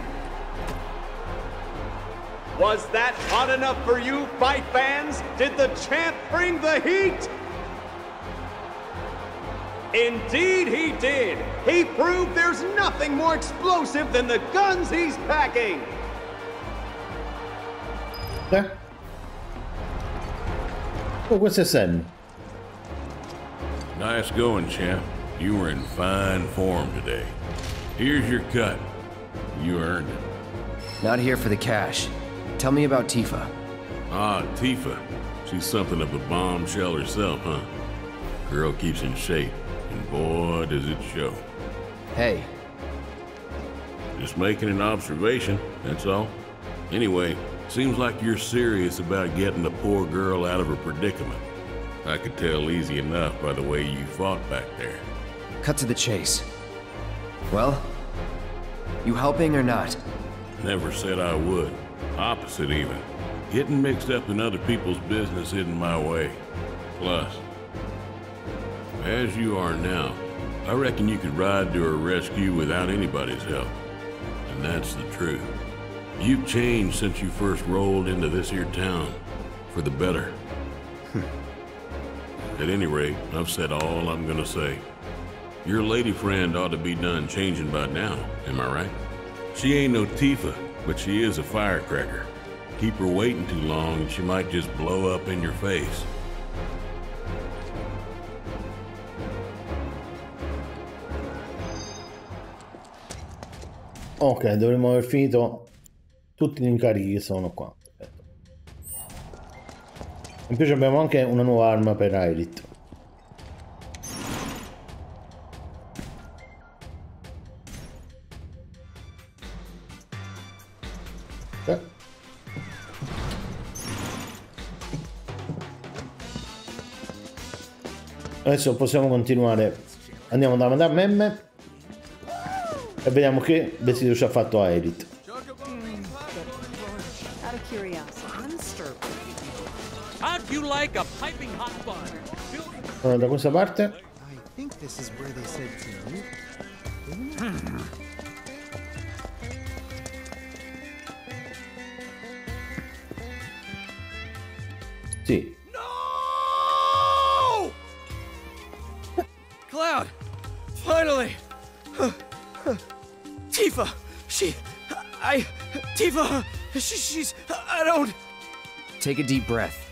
Was that hot enough for you, fight fans? Did the champ bring the heat? Indeed, he did. He proved there's nothing more explosive than the guns he's packing. Eh? Oh, questo è Sam. Nice going, champ. You were in fine form today. Here's your cut. You earned it. Not here for the cash. Tell me about Tifa. Ah, Tifa. She's something of a bombshell herself, huh? Girl keeps in shape, and boy, does it show. Hey, Just making an observation, that's all. Anyway, seems like you're serious about getting the poor girl out of her predicament. I could tell easy enough by the way you fought back there. Cut to the chase. Well, you helping or not? Never said I would. Opposite, even. Getting mixed up in other people's business isn't my way. Plus, as you are now, I reckon you could ride to her rescue without anybody's help. And that's the truth. You've changed since you first rolled into this here town. For the better. Hmm. At any rate, I've said all I'm gonna say. Your lady friend ought to be done changing by now, am I right? She ain't no Tifa, but she is a firecracker. Keep her waiting too long and she might just blow up in your face. Ok, dovremmo aver finito tutti gli incarichi che sono qua. In più abbiamo anche una nuova arma per Aerith. Adesso possiamo continuare. Andiamo da Madame M. E vediamo che vestito ci ha fatto a hot bun? Allora, da questa parte. I Cloud! Finally! Tifa! She. I. Tifa! She, she's. I don't. Take a deep breath.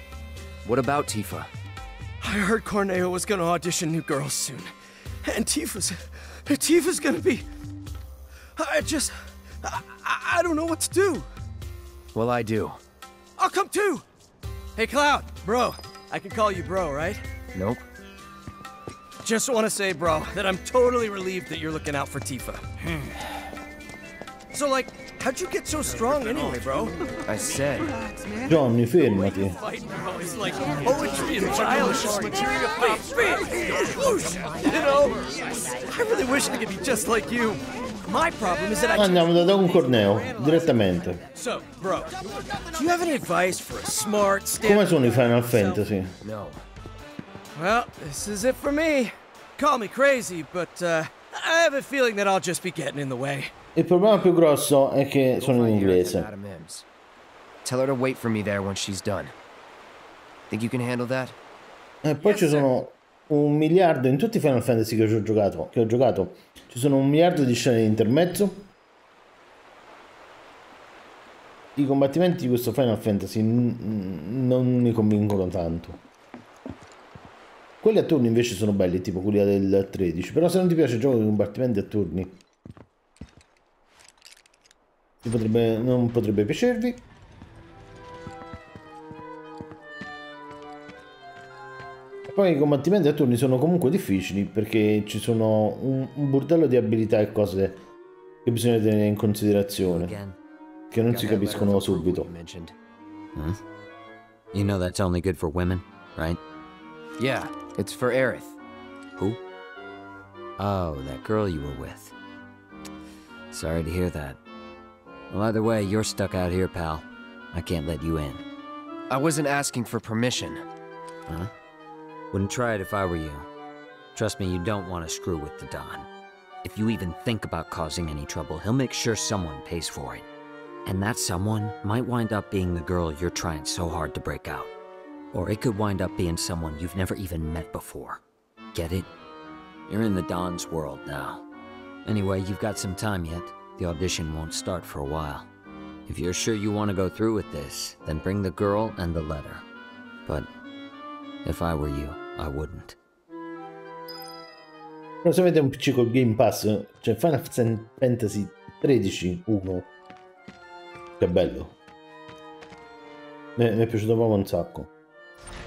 What about Tifa? I heard Corneo was gonna audition new girls soon. And Tifa's. Tifa's gonna be. I just. I, I I don't know what to do. Well, I do. I'll come too! Hey, Cloud! Bro, I can call you bro, right? Nope. Just want to say, bro, that I'm totally relieved that you're looking out for Tifa. so, like, how'd you get so strong anyway, bro? I said. Johnny, fermati. Fighting, bro, is like poetry and childish material. You know, I really wish I could be just like you. My problem is that I. Andiamo da Don Corneo, direttamente. So, bro, do you have any advice for a smart, Come sono i Final Fantasy? No. Well, this is it for me. Call me crazy, but uh, I have a feeling that I'll just be getting in the way. Il problema più grosso è che sono in inglese. Tell her to wait for me there when she's done. Think you can handle that? E poi ci sono un miliardo in tutti i Final Fantasy che ho giocato, che ho giocato. Ci sono un miliardo di scene di intermezzo. I combattimenti di questo Final Fantasy non mi convincono tanto. Quelli a turni invece sono belli, tipo quelli del 13. Però se non ti piace il gioco di combattimenti a turni, potrebbe, non potrebbe piacervi. Poi i combattimenti a turni sono comunque difficili perché ci sono un, un burdello di abilità e cose che bisogna tenere in considerazione, che non si capiscono subito. Huh? You know that's only good for women, right? Yeah, it's for Aerith. Who? Oh, that girl you were with. Sorry to hear that. Well, either way, you're stuck out here, pal. I can't let you in. I wasn't asking for permission. Huh? Wouldn't try it if I were you. Trust me, you don't want to screw with the Don. If you even think about causing any trouble, he'll make sure someone pays for it. And that someone might wind up being the girl you're trying so hard to break out. Or it could wind up being someone you've never even met before. Get it? You're in the Don's world now. Anyway, you've got some time yet. The audition won't start for a while. If you're sure you want to go through with this, then bring the girl and the letter. But if I were you, I wouldn't. Avete un PC col Game Pass, c'è Final Fantasy 13 1. Che bello. Mi mi è piaciuto proprio un sacco.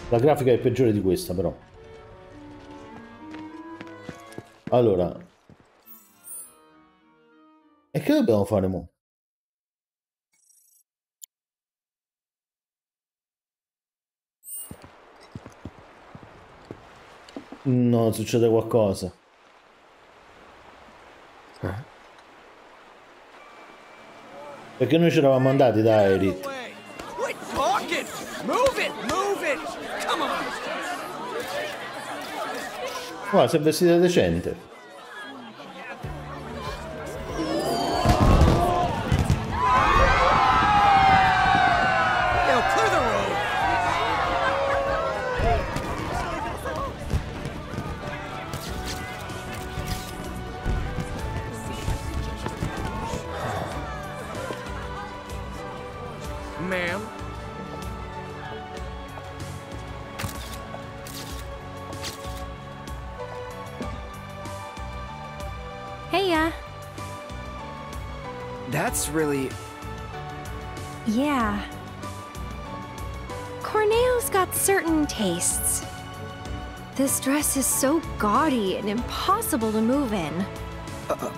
La grafica è peggiore di questa, però. Allora. E che dobbiamo fare mo? No, succede qualcosa. Perché noi ci eravamo andati da talking! Move it! Move it! Qua sembra vestita decente. Dress is so gaudy and impossible to move in. uh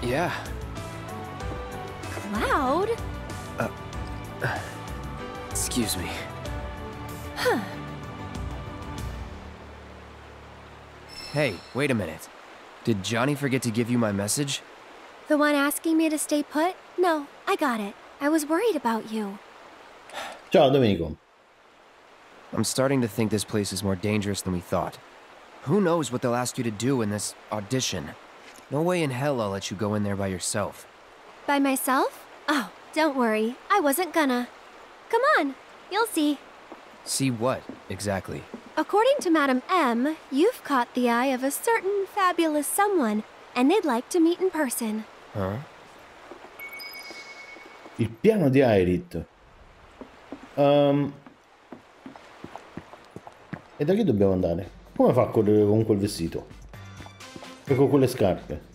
Yeah. Cloud? Uh, Excuse me. Huh. Hey, wait a minute. Did Johnny forget to give you my message? The one asking me to stay put? No, I got it. I was worried about you. Ciao Domenico. I'm starting to think this place is more dangerous than we thought. Who knows what they'll ask you to do in this audition? No way in hell I'll let you go in there by yourself. By myself? Oh, don't worry. I wasn't gonna. Come on, you'll see. See what, exactly? According to Madam M, you've caught the eye of a certain fabulous someone, and they'd like to meet in person. Huh? Il piano di Aerith. Ehm, um, E da chi dobbiamo andare? Come fa a correre con quel vestito? E con quelle scarpe?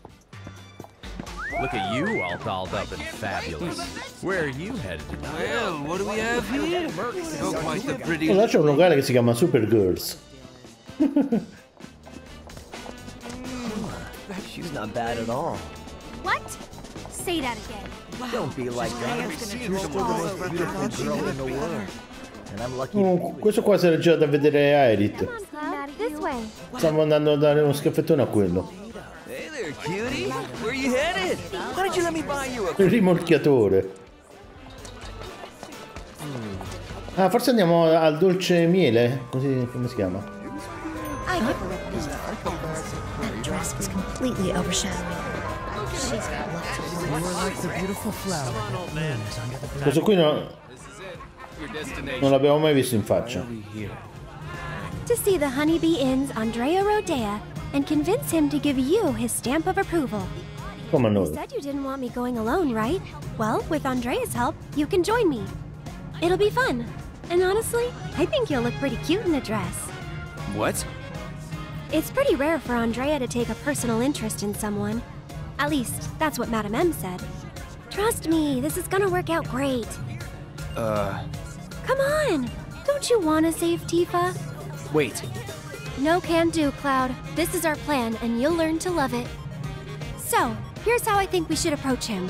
Look at you all dolled up and fabulous. Where are you headed tonight? Well, what do we have here? Oh, quite the pretty. Oh, là c'è un locale che si chiama Super Girls. She's not bad at all. What? Say that again. Don't be like that. Still the most beautiful girl in the world. Oh, questo qua sarà già da vedere a Erit. Stiamo andando a dare uno schiaffettone a quello. Il rimorchiatore. Ah, forse andiamo al dolce miele, così come si chiama? Questo qui non. Non l'abbiamo mai visto in faccia. To see the Honeybee Inn's Andrea Rhodea and convince him to give you his stamp of approval. Come a You noi. said you didn't want me going alone, right? Well, with Andrea's help, you can join me. It'll be fun. And honestly, I think you'll look pretty cute in the dress. What? It's pretty rare for Andrea to take a personal interest in someone. At least, that's what Madame M said. Trust me, this is gonna work out great. Uh, Come on! Don't you wanna save Tifa? wait. No can do, Cloud. This is our plan, and you'll learn to love it. So, here's how I think we should approach him.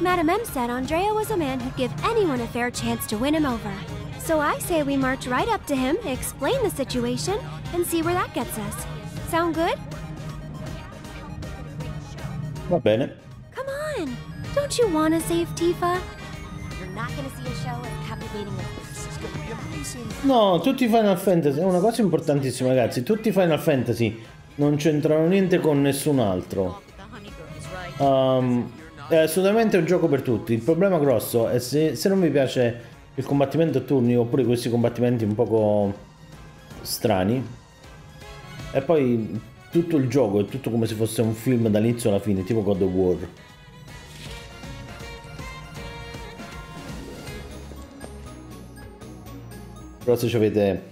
Madam M said Andrea was a man who'd give anyone a fair chance to win him over. So I say we march right up to him, explain the situation, and see where that gets us. Sound good? Va Bennett. Eh? Come on! Don't you wanna save Tifa? You're not gonna see a show as captivating No, tutti i Final Fantasy, è una cosa importantissima ragazzi, tutti i Final Fantasy non c'entrano niente con nessun altro. Um, è assolutamente un gioco per tutti, il problema grosso è se, se non vi piace il combattimento a turni oppure questi combattimenti un poco strani e poi tutto il gioco è tutto come se fosse un film dall'inizio alla fine, tipo God of War. Però se ci avete...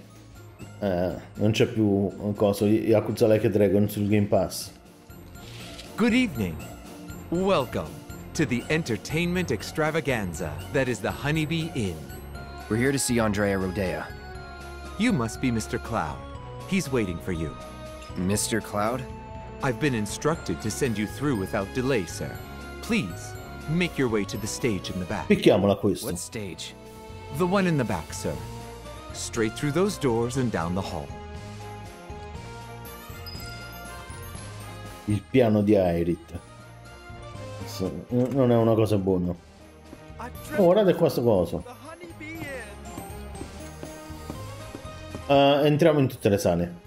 eh, non c'è più un coso, Yakuza Like a Dragon sul Game Pass. Good evening. Welcome to the entertainment extravaganza that is the Honeybee Inn. We're here to see Andrea Rhodea. You must be Mr. Cloud. He's waiting for you. Mr. Cloud? I've been instructed to send you through without delay, sir. Please, make your way to the stage in the back. Picchiamola questo. What stage? The one in the back, sir. Straight through those doors and down the hall. Il piano di Aerith. Questo Non è una cosa buona. Oh, guardate qua sto coso. Eh, entriamo in tutte le sale.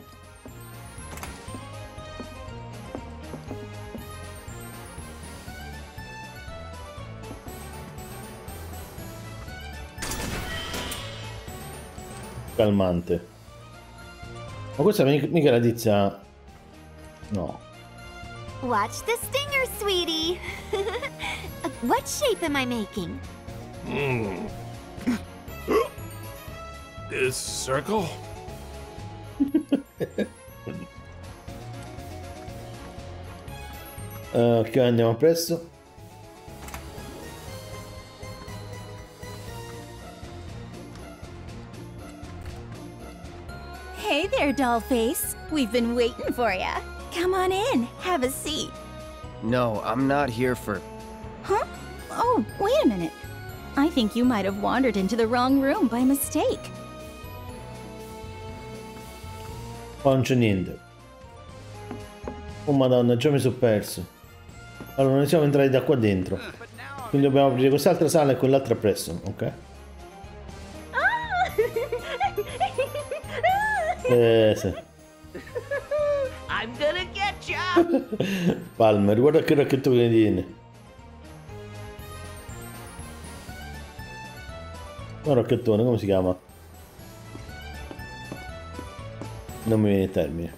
Calmante. Ma questa mica la tizia... No. Watch the stinger, sweetie. what shape am I making? Hmm. This circle? Ok, andiamo presto. Dollface. We've been waiting for you. Come on in, have a seat. No, I'm not here for. Huh? Oh, wait a minute. I think you might have wandered into the wrong room by mistake. Qua non c'è niente. Oh madonna, già mi sono perso. Allora, noi siamo entrati da qua dentro. Quindi dobbiamo aprire quest'altra sala e quell'altra presso, ok? Eh, sì. I'm gonna get ya! Palmer, guarda che racchettone tiene. Un racchettone, come si chiama? Non mi viene il termine.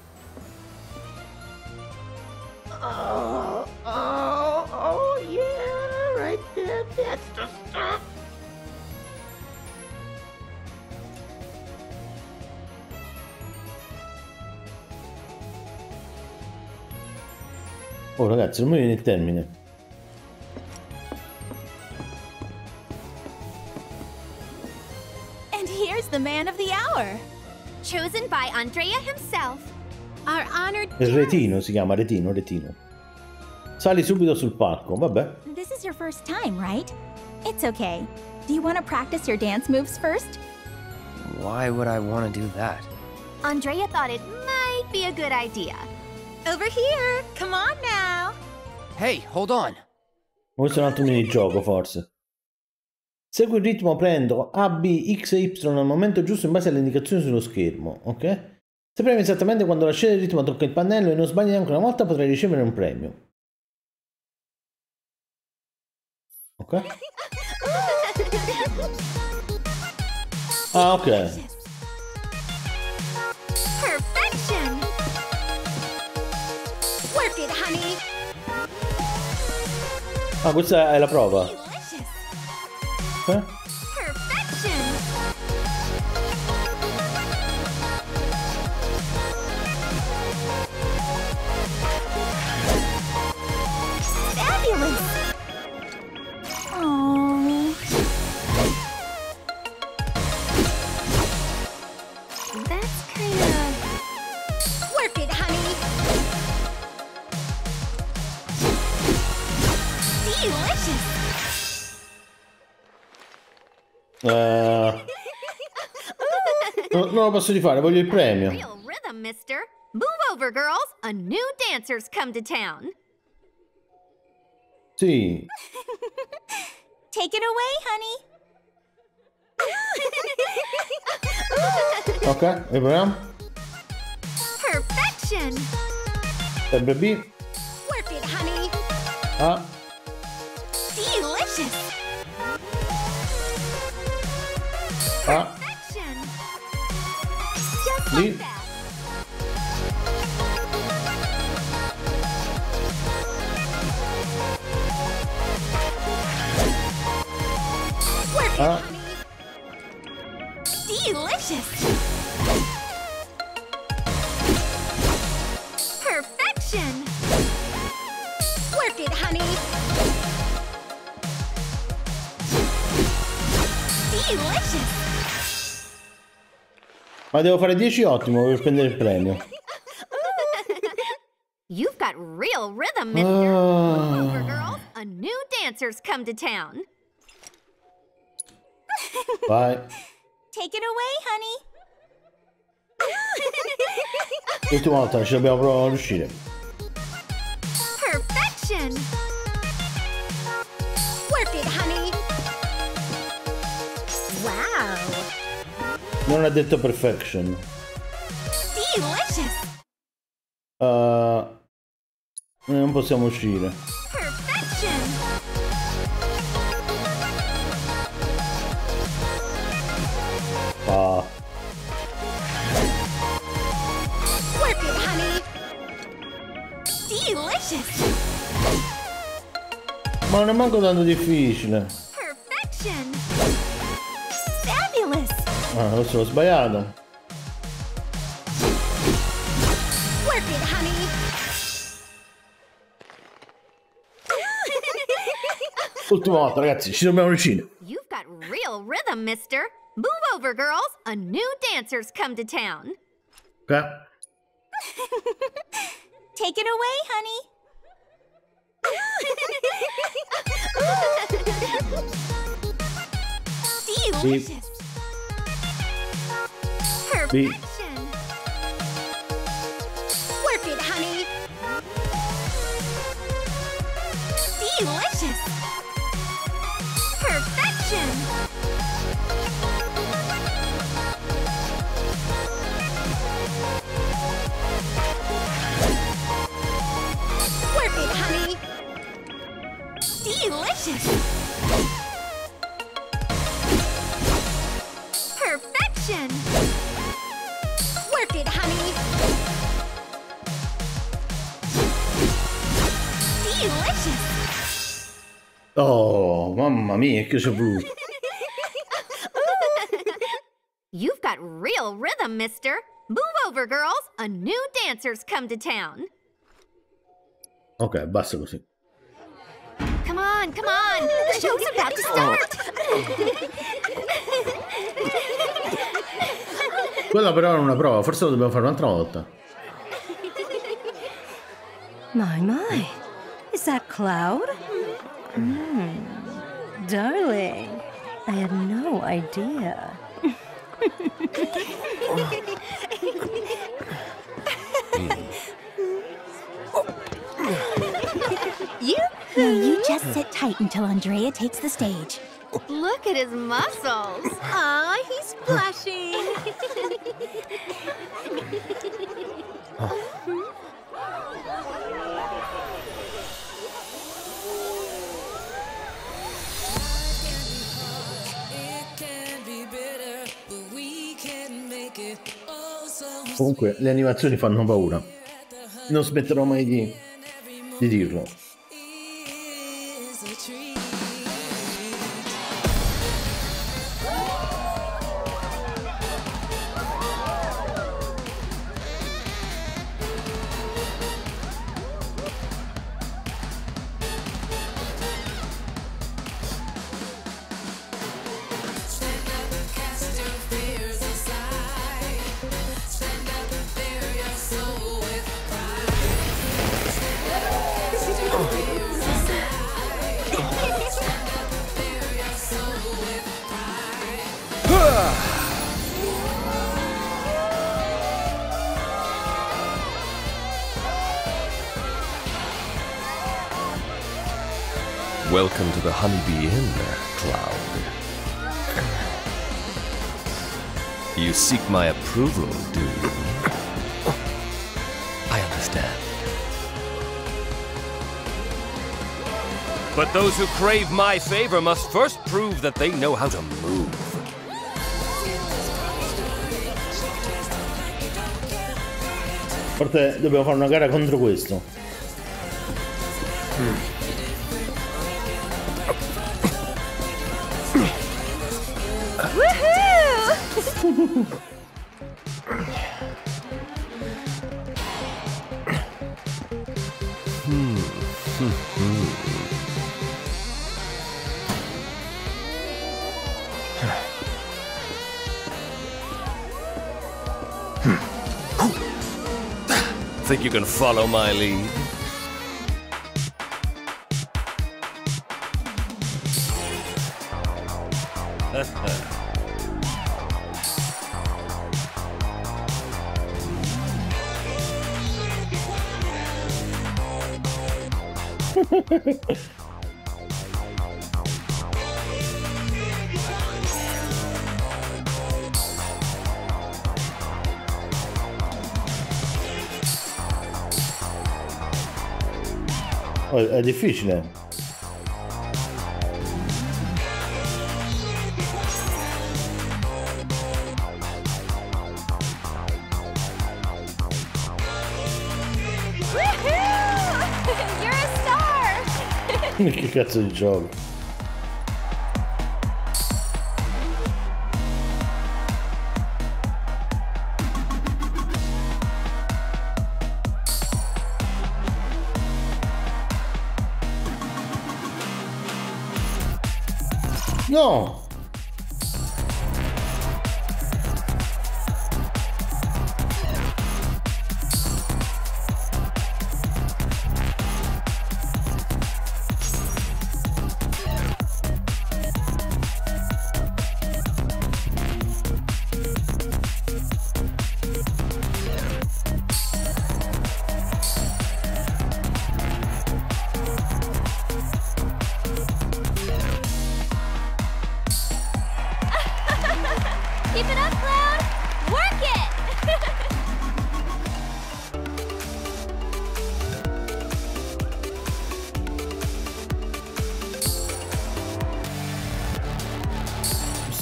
Oh ragazzi, non mi viene il termine. And here's the man of the hour. Chosen by Andrea himself. Our honored. Il retino si chiama, retino, retino. Sali subito sul palco, vabbè. This is your first time, right? It's okay. Do you want to practice your dance moves first? Why would I want to do that? Andrea thought it might be a good idea. Over here. Come on now. Hey, hold on. Questo è un altro minigioco, forse. Segui il ritmo prendo A, B, X e Y al momento giusto in base alle indicazioni sullo schermo, ok? Se premi esattamente quando la scena del ritmo tocca il pannello e non sbagli neanche una volta potrai ricevere un premio. Ok? Ah, ok. Ah, questa è la prova. Eh? Lo posso rifare, voglio il premio. Rhythm, mister. Move over, girls. A new dancer's come to town. Sì. Take it away, honey. Ok, riproviamo. Perfection. Sempre B. Work it, honey. A. Delicious. A. Perfection. Just B. like that. Work it, uh. A. honey. Delicious. Perfection. Work it, honey. Delicious. Ma devo fare 10 ottimo per prendere il premio. You've got real rhythm, mister. Move over, Ah. girls. A new dancer's come to town. Vai. Take it away, honey. L'ultima volta ci dobbiamo provare a riuscire. Perfection. Work it, honey. Non ha detto perfection. Uh, non possiamo uscire. Ah. Ma non è manco tanto difficile. Perfection. Ah, questo l'ho sbagliato. Ultima volta, ragazzi, ci dobbiamo riuscire. You've got real rhythm, mister. Move over, girls. A new dancer's come to town. Ok. Take it away, honey. Delicious. Perfection. Work it, honey. Delicious. Perfection. Work honey. Delicious. Oh, mamma mia, che voluto. You've got real rhythm, mister. Move over, girls. A new dancer's come to town. Ok, basta così. Come on, come on. The show's about to start. Quella però era una prova, forse lo dobbiamo fare un'altra volta. My, my. Is that Cloud? Mm. Darling, I had no idea. you? Now you just sit tight until Andrea takes the stage. Look at his muscles. Aw, he's blushing. Comunque, le animazioni fanno paura. Non smetterò mai di, di dirlo. Approval, do you? I understand. But those who crave my favor must first prove that they know how to move. Forse dobbiamo fare una gara contro questo. Woohoo! you can follow my lead? è difficile. Che cazzo di gioco?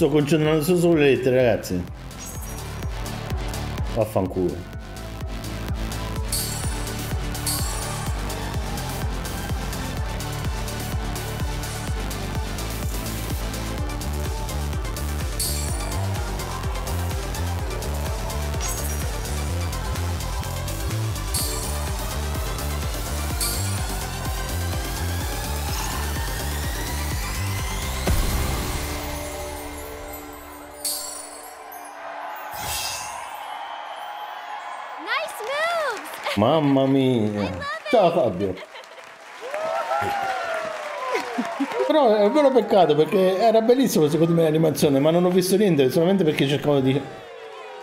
Sto concentrando solo sulle lettere, ragazzi. Vaffanculo. Mamma mia. Ciao Fabio. Però è un vero peccato perché era bellissimo secondo me l'animazione, ma non ho visto niente solamente perché cercavo di,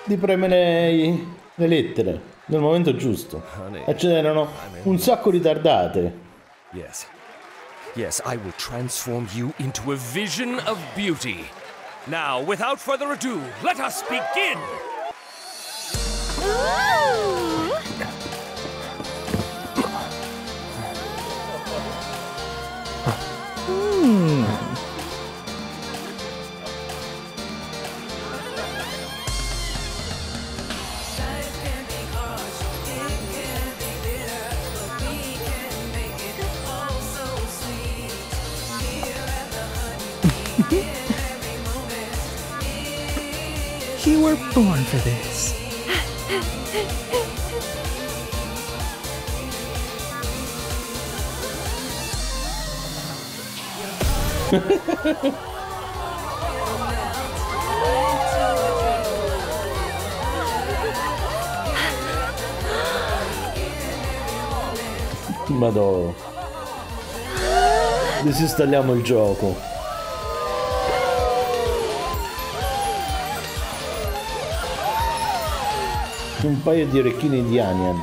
di premere i- le lettere nel momento giusto. E ce n'erano un sacco ritardate. Yes. Yes, I will transform you into a vision of beauty. Now, without further ado, let us begin! Ooh! Were born for this. Madò. Disinstalliamo il gioco. su un paio di orecchini di anion.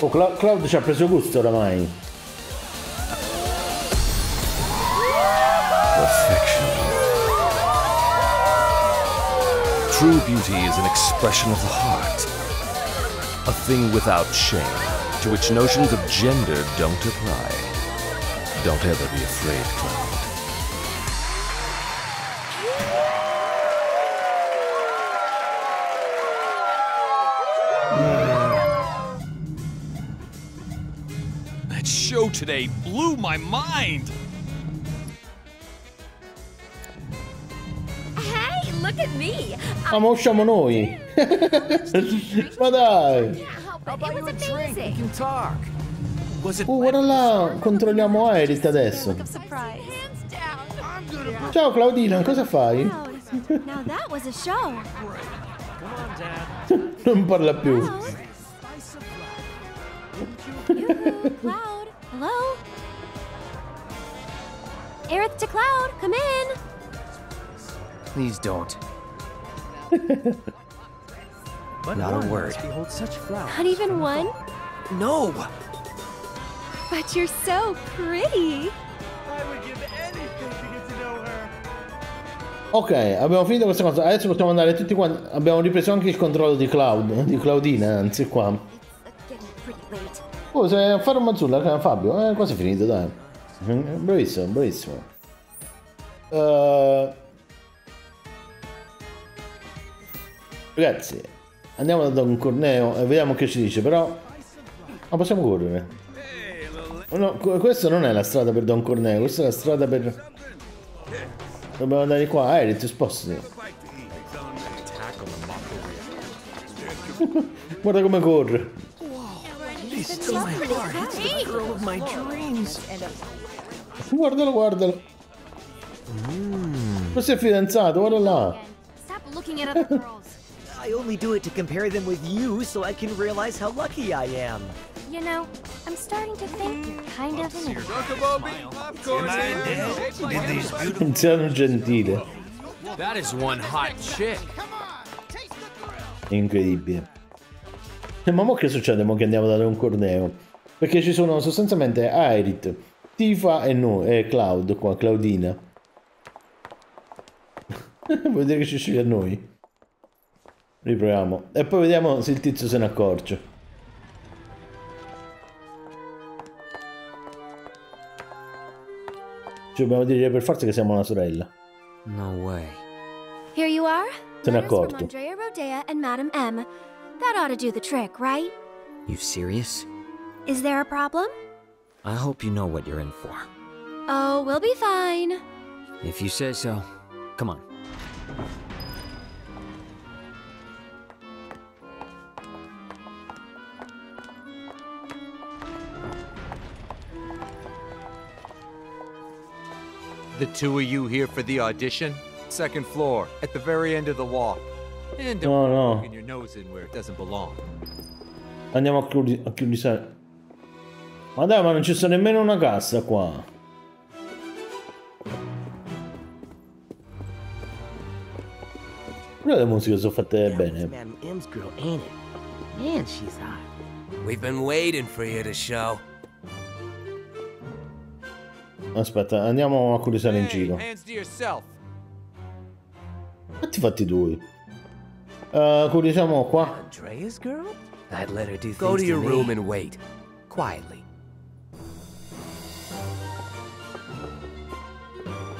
Oh, Cla- Cloud ci ha preso gusto oramai. Perfection. True beauty is an expression of the heart. Thing without shame, to which notions of gender don't apply. Don't ever be afraid, Cloud. That show today blew my mind. Ah, ma usciamo noi. ma dai. Oh, guarda là, controlliamo Aerith adesso. Ciao Claudina, cosa fai? Non parla più. Hello? Aerith to Cloud, come in. Please don't. Not a word. Not even one? No. But you're so pretty. I would give anything to get to know her. Ok, abbiamo finito questa cosa. Adesso possiamo andare tutti quanti. Abbiamo ripreso anche il controllo di Cloud, di Claudina, anzi qua. Oh, sei a fare un mazzulla, Fabio? Eh, quasi finito, dai. Bravissimo, bravissimo. Eh, Ragazzi, andiamo da Don Corneo e vediamo che ci dice, però... Ma possiamo correre? No, que- questa non è la strada per Don Corneo, questa è la strada per... Dobbiamo andare qua, Aerith, spostati. Guarda come corre. Guardalo, guardalo. Questo è fidanzato, guarda là. I only do it to compare them with you so I can realize how lucky I am. You know, I'm starting to think you're kind of an Anziano gentile. That is one hot chick. Incredibile. E ma mo che succede mo che andiamo da Don Corneo? Perché ci sono sostanzialmente Aerith, Tifa e noi, e Cloud qua, Claudina. Vuol dire che ci sceglie a noi? Riproviamo. E poi vediamo se il tizio se ne accorge. Ci dobbiamo dire per forza che siamo una sorella. No way. Here you are. Se from accorto. Andrea Rodea and Madam M. That ought to do the trick, right? You serious? Is there a problem? I hope you know what you're in for. Oh, we'll be fine. If you say so. Come on. The two of you here for the audition? Second floor, at the very end of the walk. And don't No, go no. poking your nose in where it doesn't belong. Andiamo a, chiudi- a chiudere. Ma dai, ma non ci sta nemmeno una cassa qua. Però le musiche sono fatte bene. Madam M's girl, ain't it? Man, she's hot. We've been waiting for you to show. Aspetta, andiamo a curiosare in giro. To. Fatti fatti due. Uh, curiosiamo qua. Andrea's girl? I'd let her do things Go to your me. room and wait. Quietly.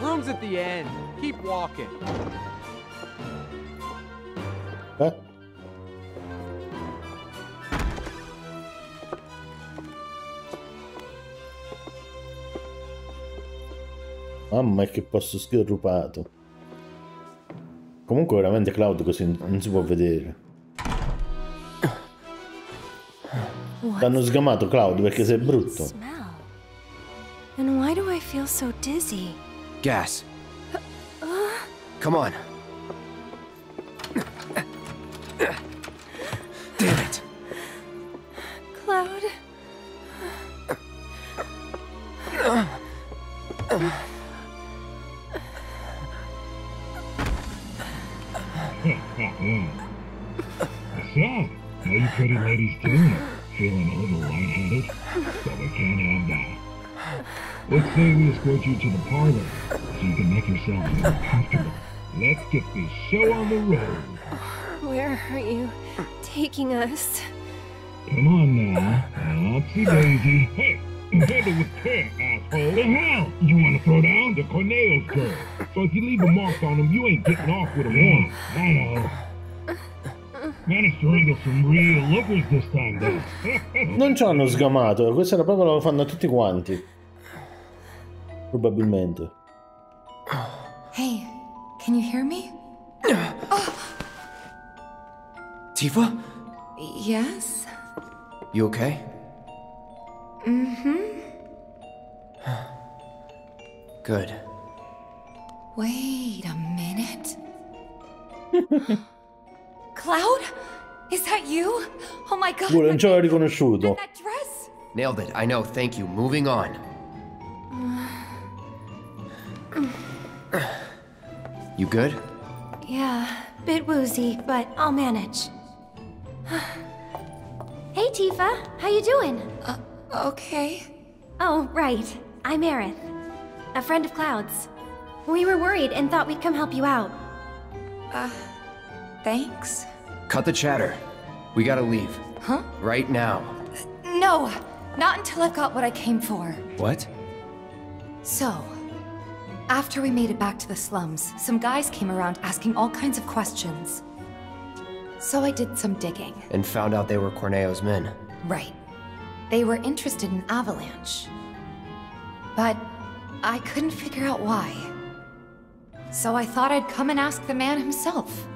Room's at the end. Keep walking. Mamma che posto scherrupato. Comunque veramente Cloud così non si può vedere. T'hanno sgamato Cloud perché sei brutto. Smell. And why do I feel so dizzy? Gas. Uh, Come on. To the parlor so you can make yourself more comfortable. Let's get this show on the road. Where are you taking us? Come on now. Oopsie daisy. Hey, handle with care, asshole. The hell? You want to throw down? The Corneo's girl. So if you leave a mark on him, you ain't getting off with a one. I know. Managed to wrangle some real lookers this time, though. Non ci hanno sgamato, questo era proprio lo fanno tutti quanti. Probabilmente. Hey, can you hear me? Tifa? Yes? You okay? Mm-hmm. Good. Wait a minute. Cloud? Is that you? Oh my god. Pure non ci aveva riconosciuto. That dress? Nailed it. I know. Thank you. Moving on. You good? Yeah, bit woozy, but I'll manage. hey, Tifa. How you doing? Uh, okay. Oh, right. I'm Aerith. A friend of Cloud's. We were worried and thought we'd come help you out. Uh, thanks. Cut the chatter. We gotta leave. Huh? Right now. No, not until I've got what I came for. What? So, after we made it back to the slums, some guys came around asking all kinds of questions. So I did some digging. And found out they were Corneo's men. Right. They were interested in Avalanche. But I couldn't figure out why. So I thought I'd come and ask the man himself.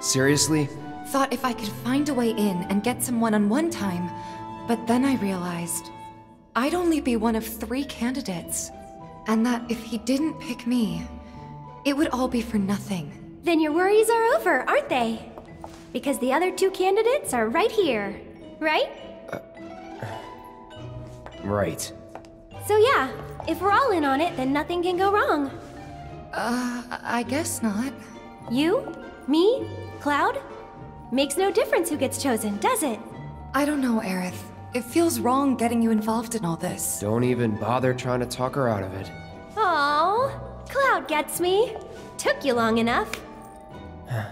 Seriously? Thought if I could find a way in and get some one-on-one time, but then I realized I'd only be one of three candidates. And that if he didn't pick me, it would all be for nothing. Then your worries are over, aren't they? Because the other two candidates are right here, right? Right. So yeah, if we're all in on it, then nothing can go wrong. Uh, I guess not. You? Me? Cloud? Makes no difference who gets chosen, does it? I don't know, Aerith. It feels wrong getting you involved in all this. Don't even bother trying to talk her out of it. Aww, Cloud gets me. Took you long enough.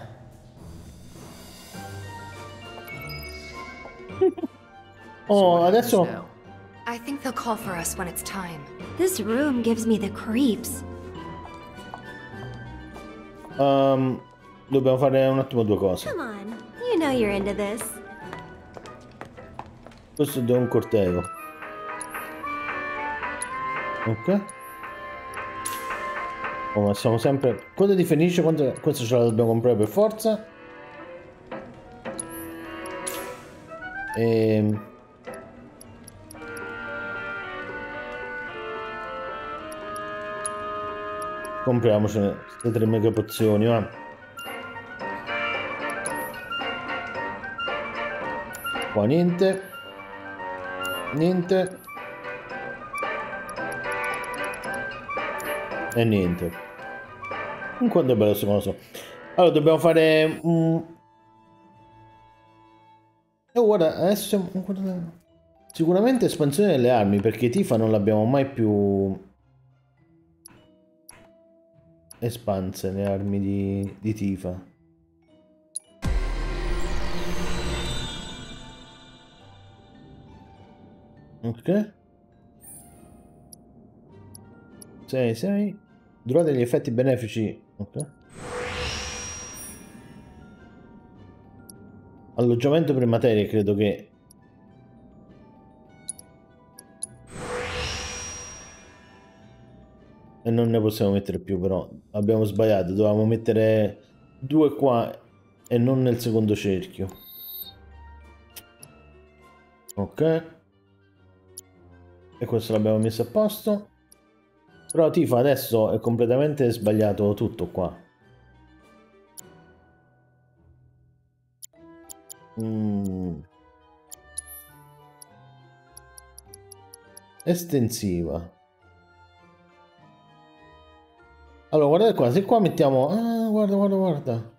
Oh, adesso I think they'll call for us when it's time. This room gives me the creeps. Um, ehm, dobbiamo fare un attimo due cose. Come on, you know you're into this. Questo è un corteo. Ok. Oh, siamo sempre... Quanto ti finisce? Quanto... Questo ce la dobbiamo comprare per forza. Ehm... Compriamocene queste tre mega pozioni, va. Qua niente. Niente. E niente. Quanto è bello questo coso. Allora, dobbiamo fare... un... Oh, guarda, adesso... guarda- Sicuramente espansione delle armi, perché Tifa non l'abbiamo mai più... Espanse le armi di, di Tifa. Ok. 6, 6. Durata degli effetti benefici. Ok. Alloggiamento per materie, credo che... E non ne possiamo mettere più, però. Abbiamo sbagliato. Dovevamo mettere due qua e non nel secondo cerchio. Ok. E questo l'abbiamo messo a posto. Però Tifa adesso è completamente sbagliato tutto qua. Mm. Estensiva. Allora, guardate qua, se qua mettiamo... Ah, guarda, guarda, guarda.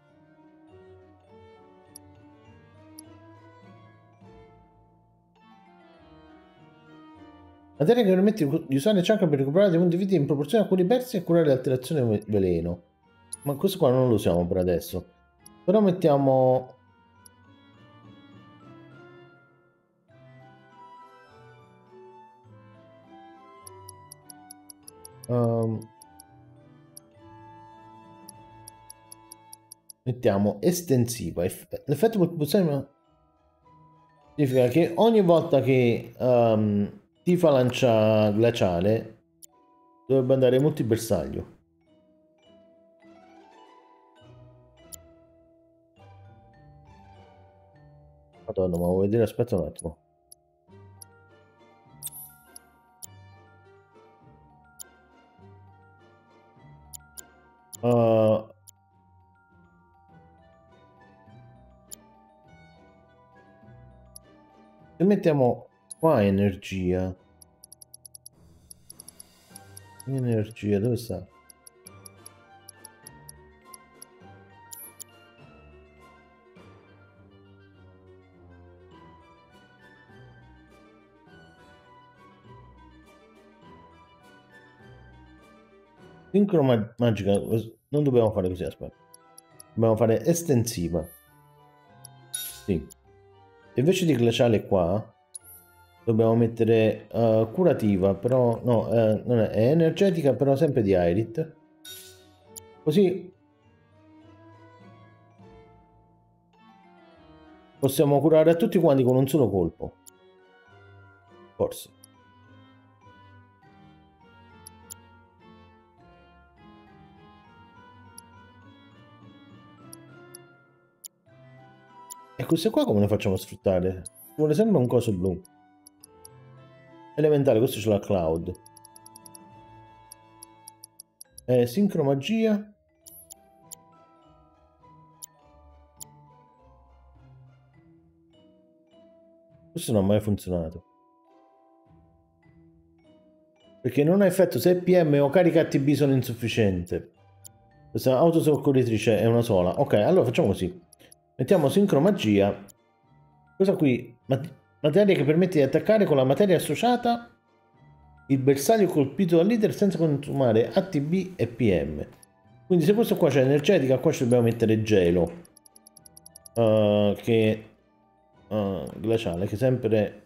Materia che permette di usare chakra per recuperare dei punti vita in proporzione a quelli persi e curare le alterazioni ve- veleno. Ma questo qua non lo usiamo per adesso. Però mettiamo... Ehm, mettiamo estensiva. Eff- L'effetto propulsione significa che ogni volta che ehm, Tifa lancia glaciale dovrebbe andare multi bersaglio. Madonna, ma vuoi vedere? Aspetta un attimo. Uh, se mettiamo qua energia. Energia? Dove sta? Sincro ma- magica non dobbiamo fare così aspetta. Dobbiamo fare estensiva. Sì. Invece di glaciale qua dobbiamo mettere uh, curativa però no eh, non è, è energetica però sempre di Irit. Così. Possiamo curare a tutti quanti con un solo colpo. Forse. E queste qua come le facciamo sfruttare? vuole sempre un coso blu elementare questo ce l'ha cloud. Eh, sincromagia. Questo non ha mai funzionato. Perché non ha effetto se PM o carica ATB sono insufficiente questa autosoccorritrice è una sola. Ok allora facciamo così. Mettiamo sincromagia. Questa qui materia che permette di attaccare con la materia associata il bersaglio colpito dal leader senza consumare ATB e PM quindi se questo qua c'è energetica qua ci dobbiamo mettere gelo uh, che uh, glaciale che sempre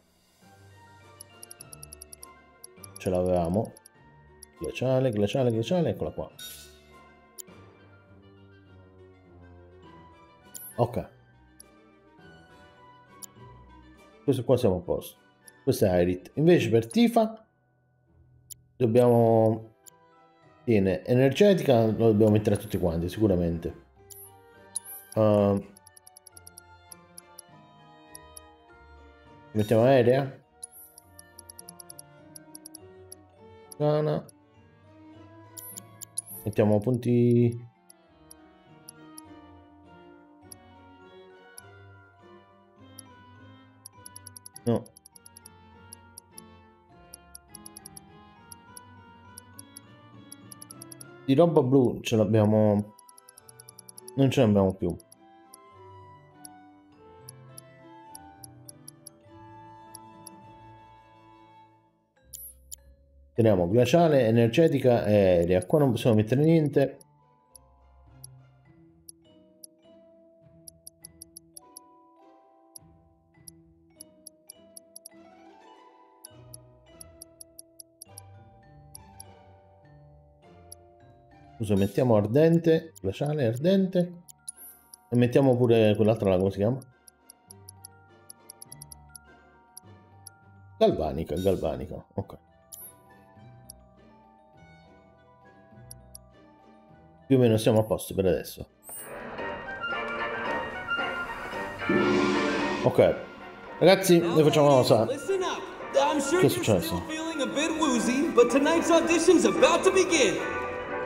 ce l'avevamo. Glaciale glaciale glaciale eccola qua. Ok questo qua siamo a posto. Questo è Irit. Invece per Tifa dobbiamo tiene energetica lo dobbiamo mettere a tutti quanti sicuramente. Uh, mettiamo aerea. Mettiamo punti No. Di roba blu ce l'abbiamo... Non ce l'abbiamo più. Teniamo glaciale, energetica e aerea. Qua non possiamo mettere niente. Scusa, mettiamo ardente, glaciale, ardente. E mettiamo pure quell'altra come si chiama? Galvanica, galvanica, ok. Più o meno siamo a posto per adesso. Ok. Ragazzi, noi facciamo una cosa. Listen up. I'm sure Che è you're successo?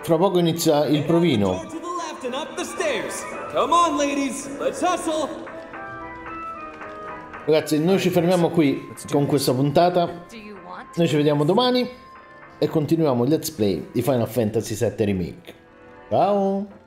Fra poco inizia il provino. Ragazzi, noi ci fermiamo qui con questa puntata. Noi ci vediamo domani e continuiamo il let's play di Final Fantasy VII Remake. Ciao!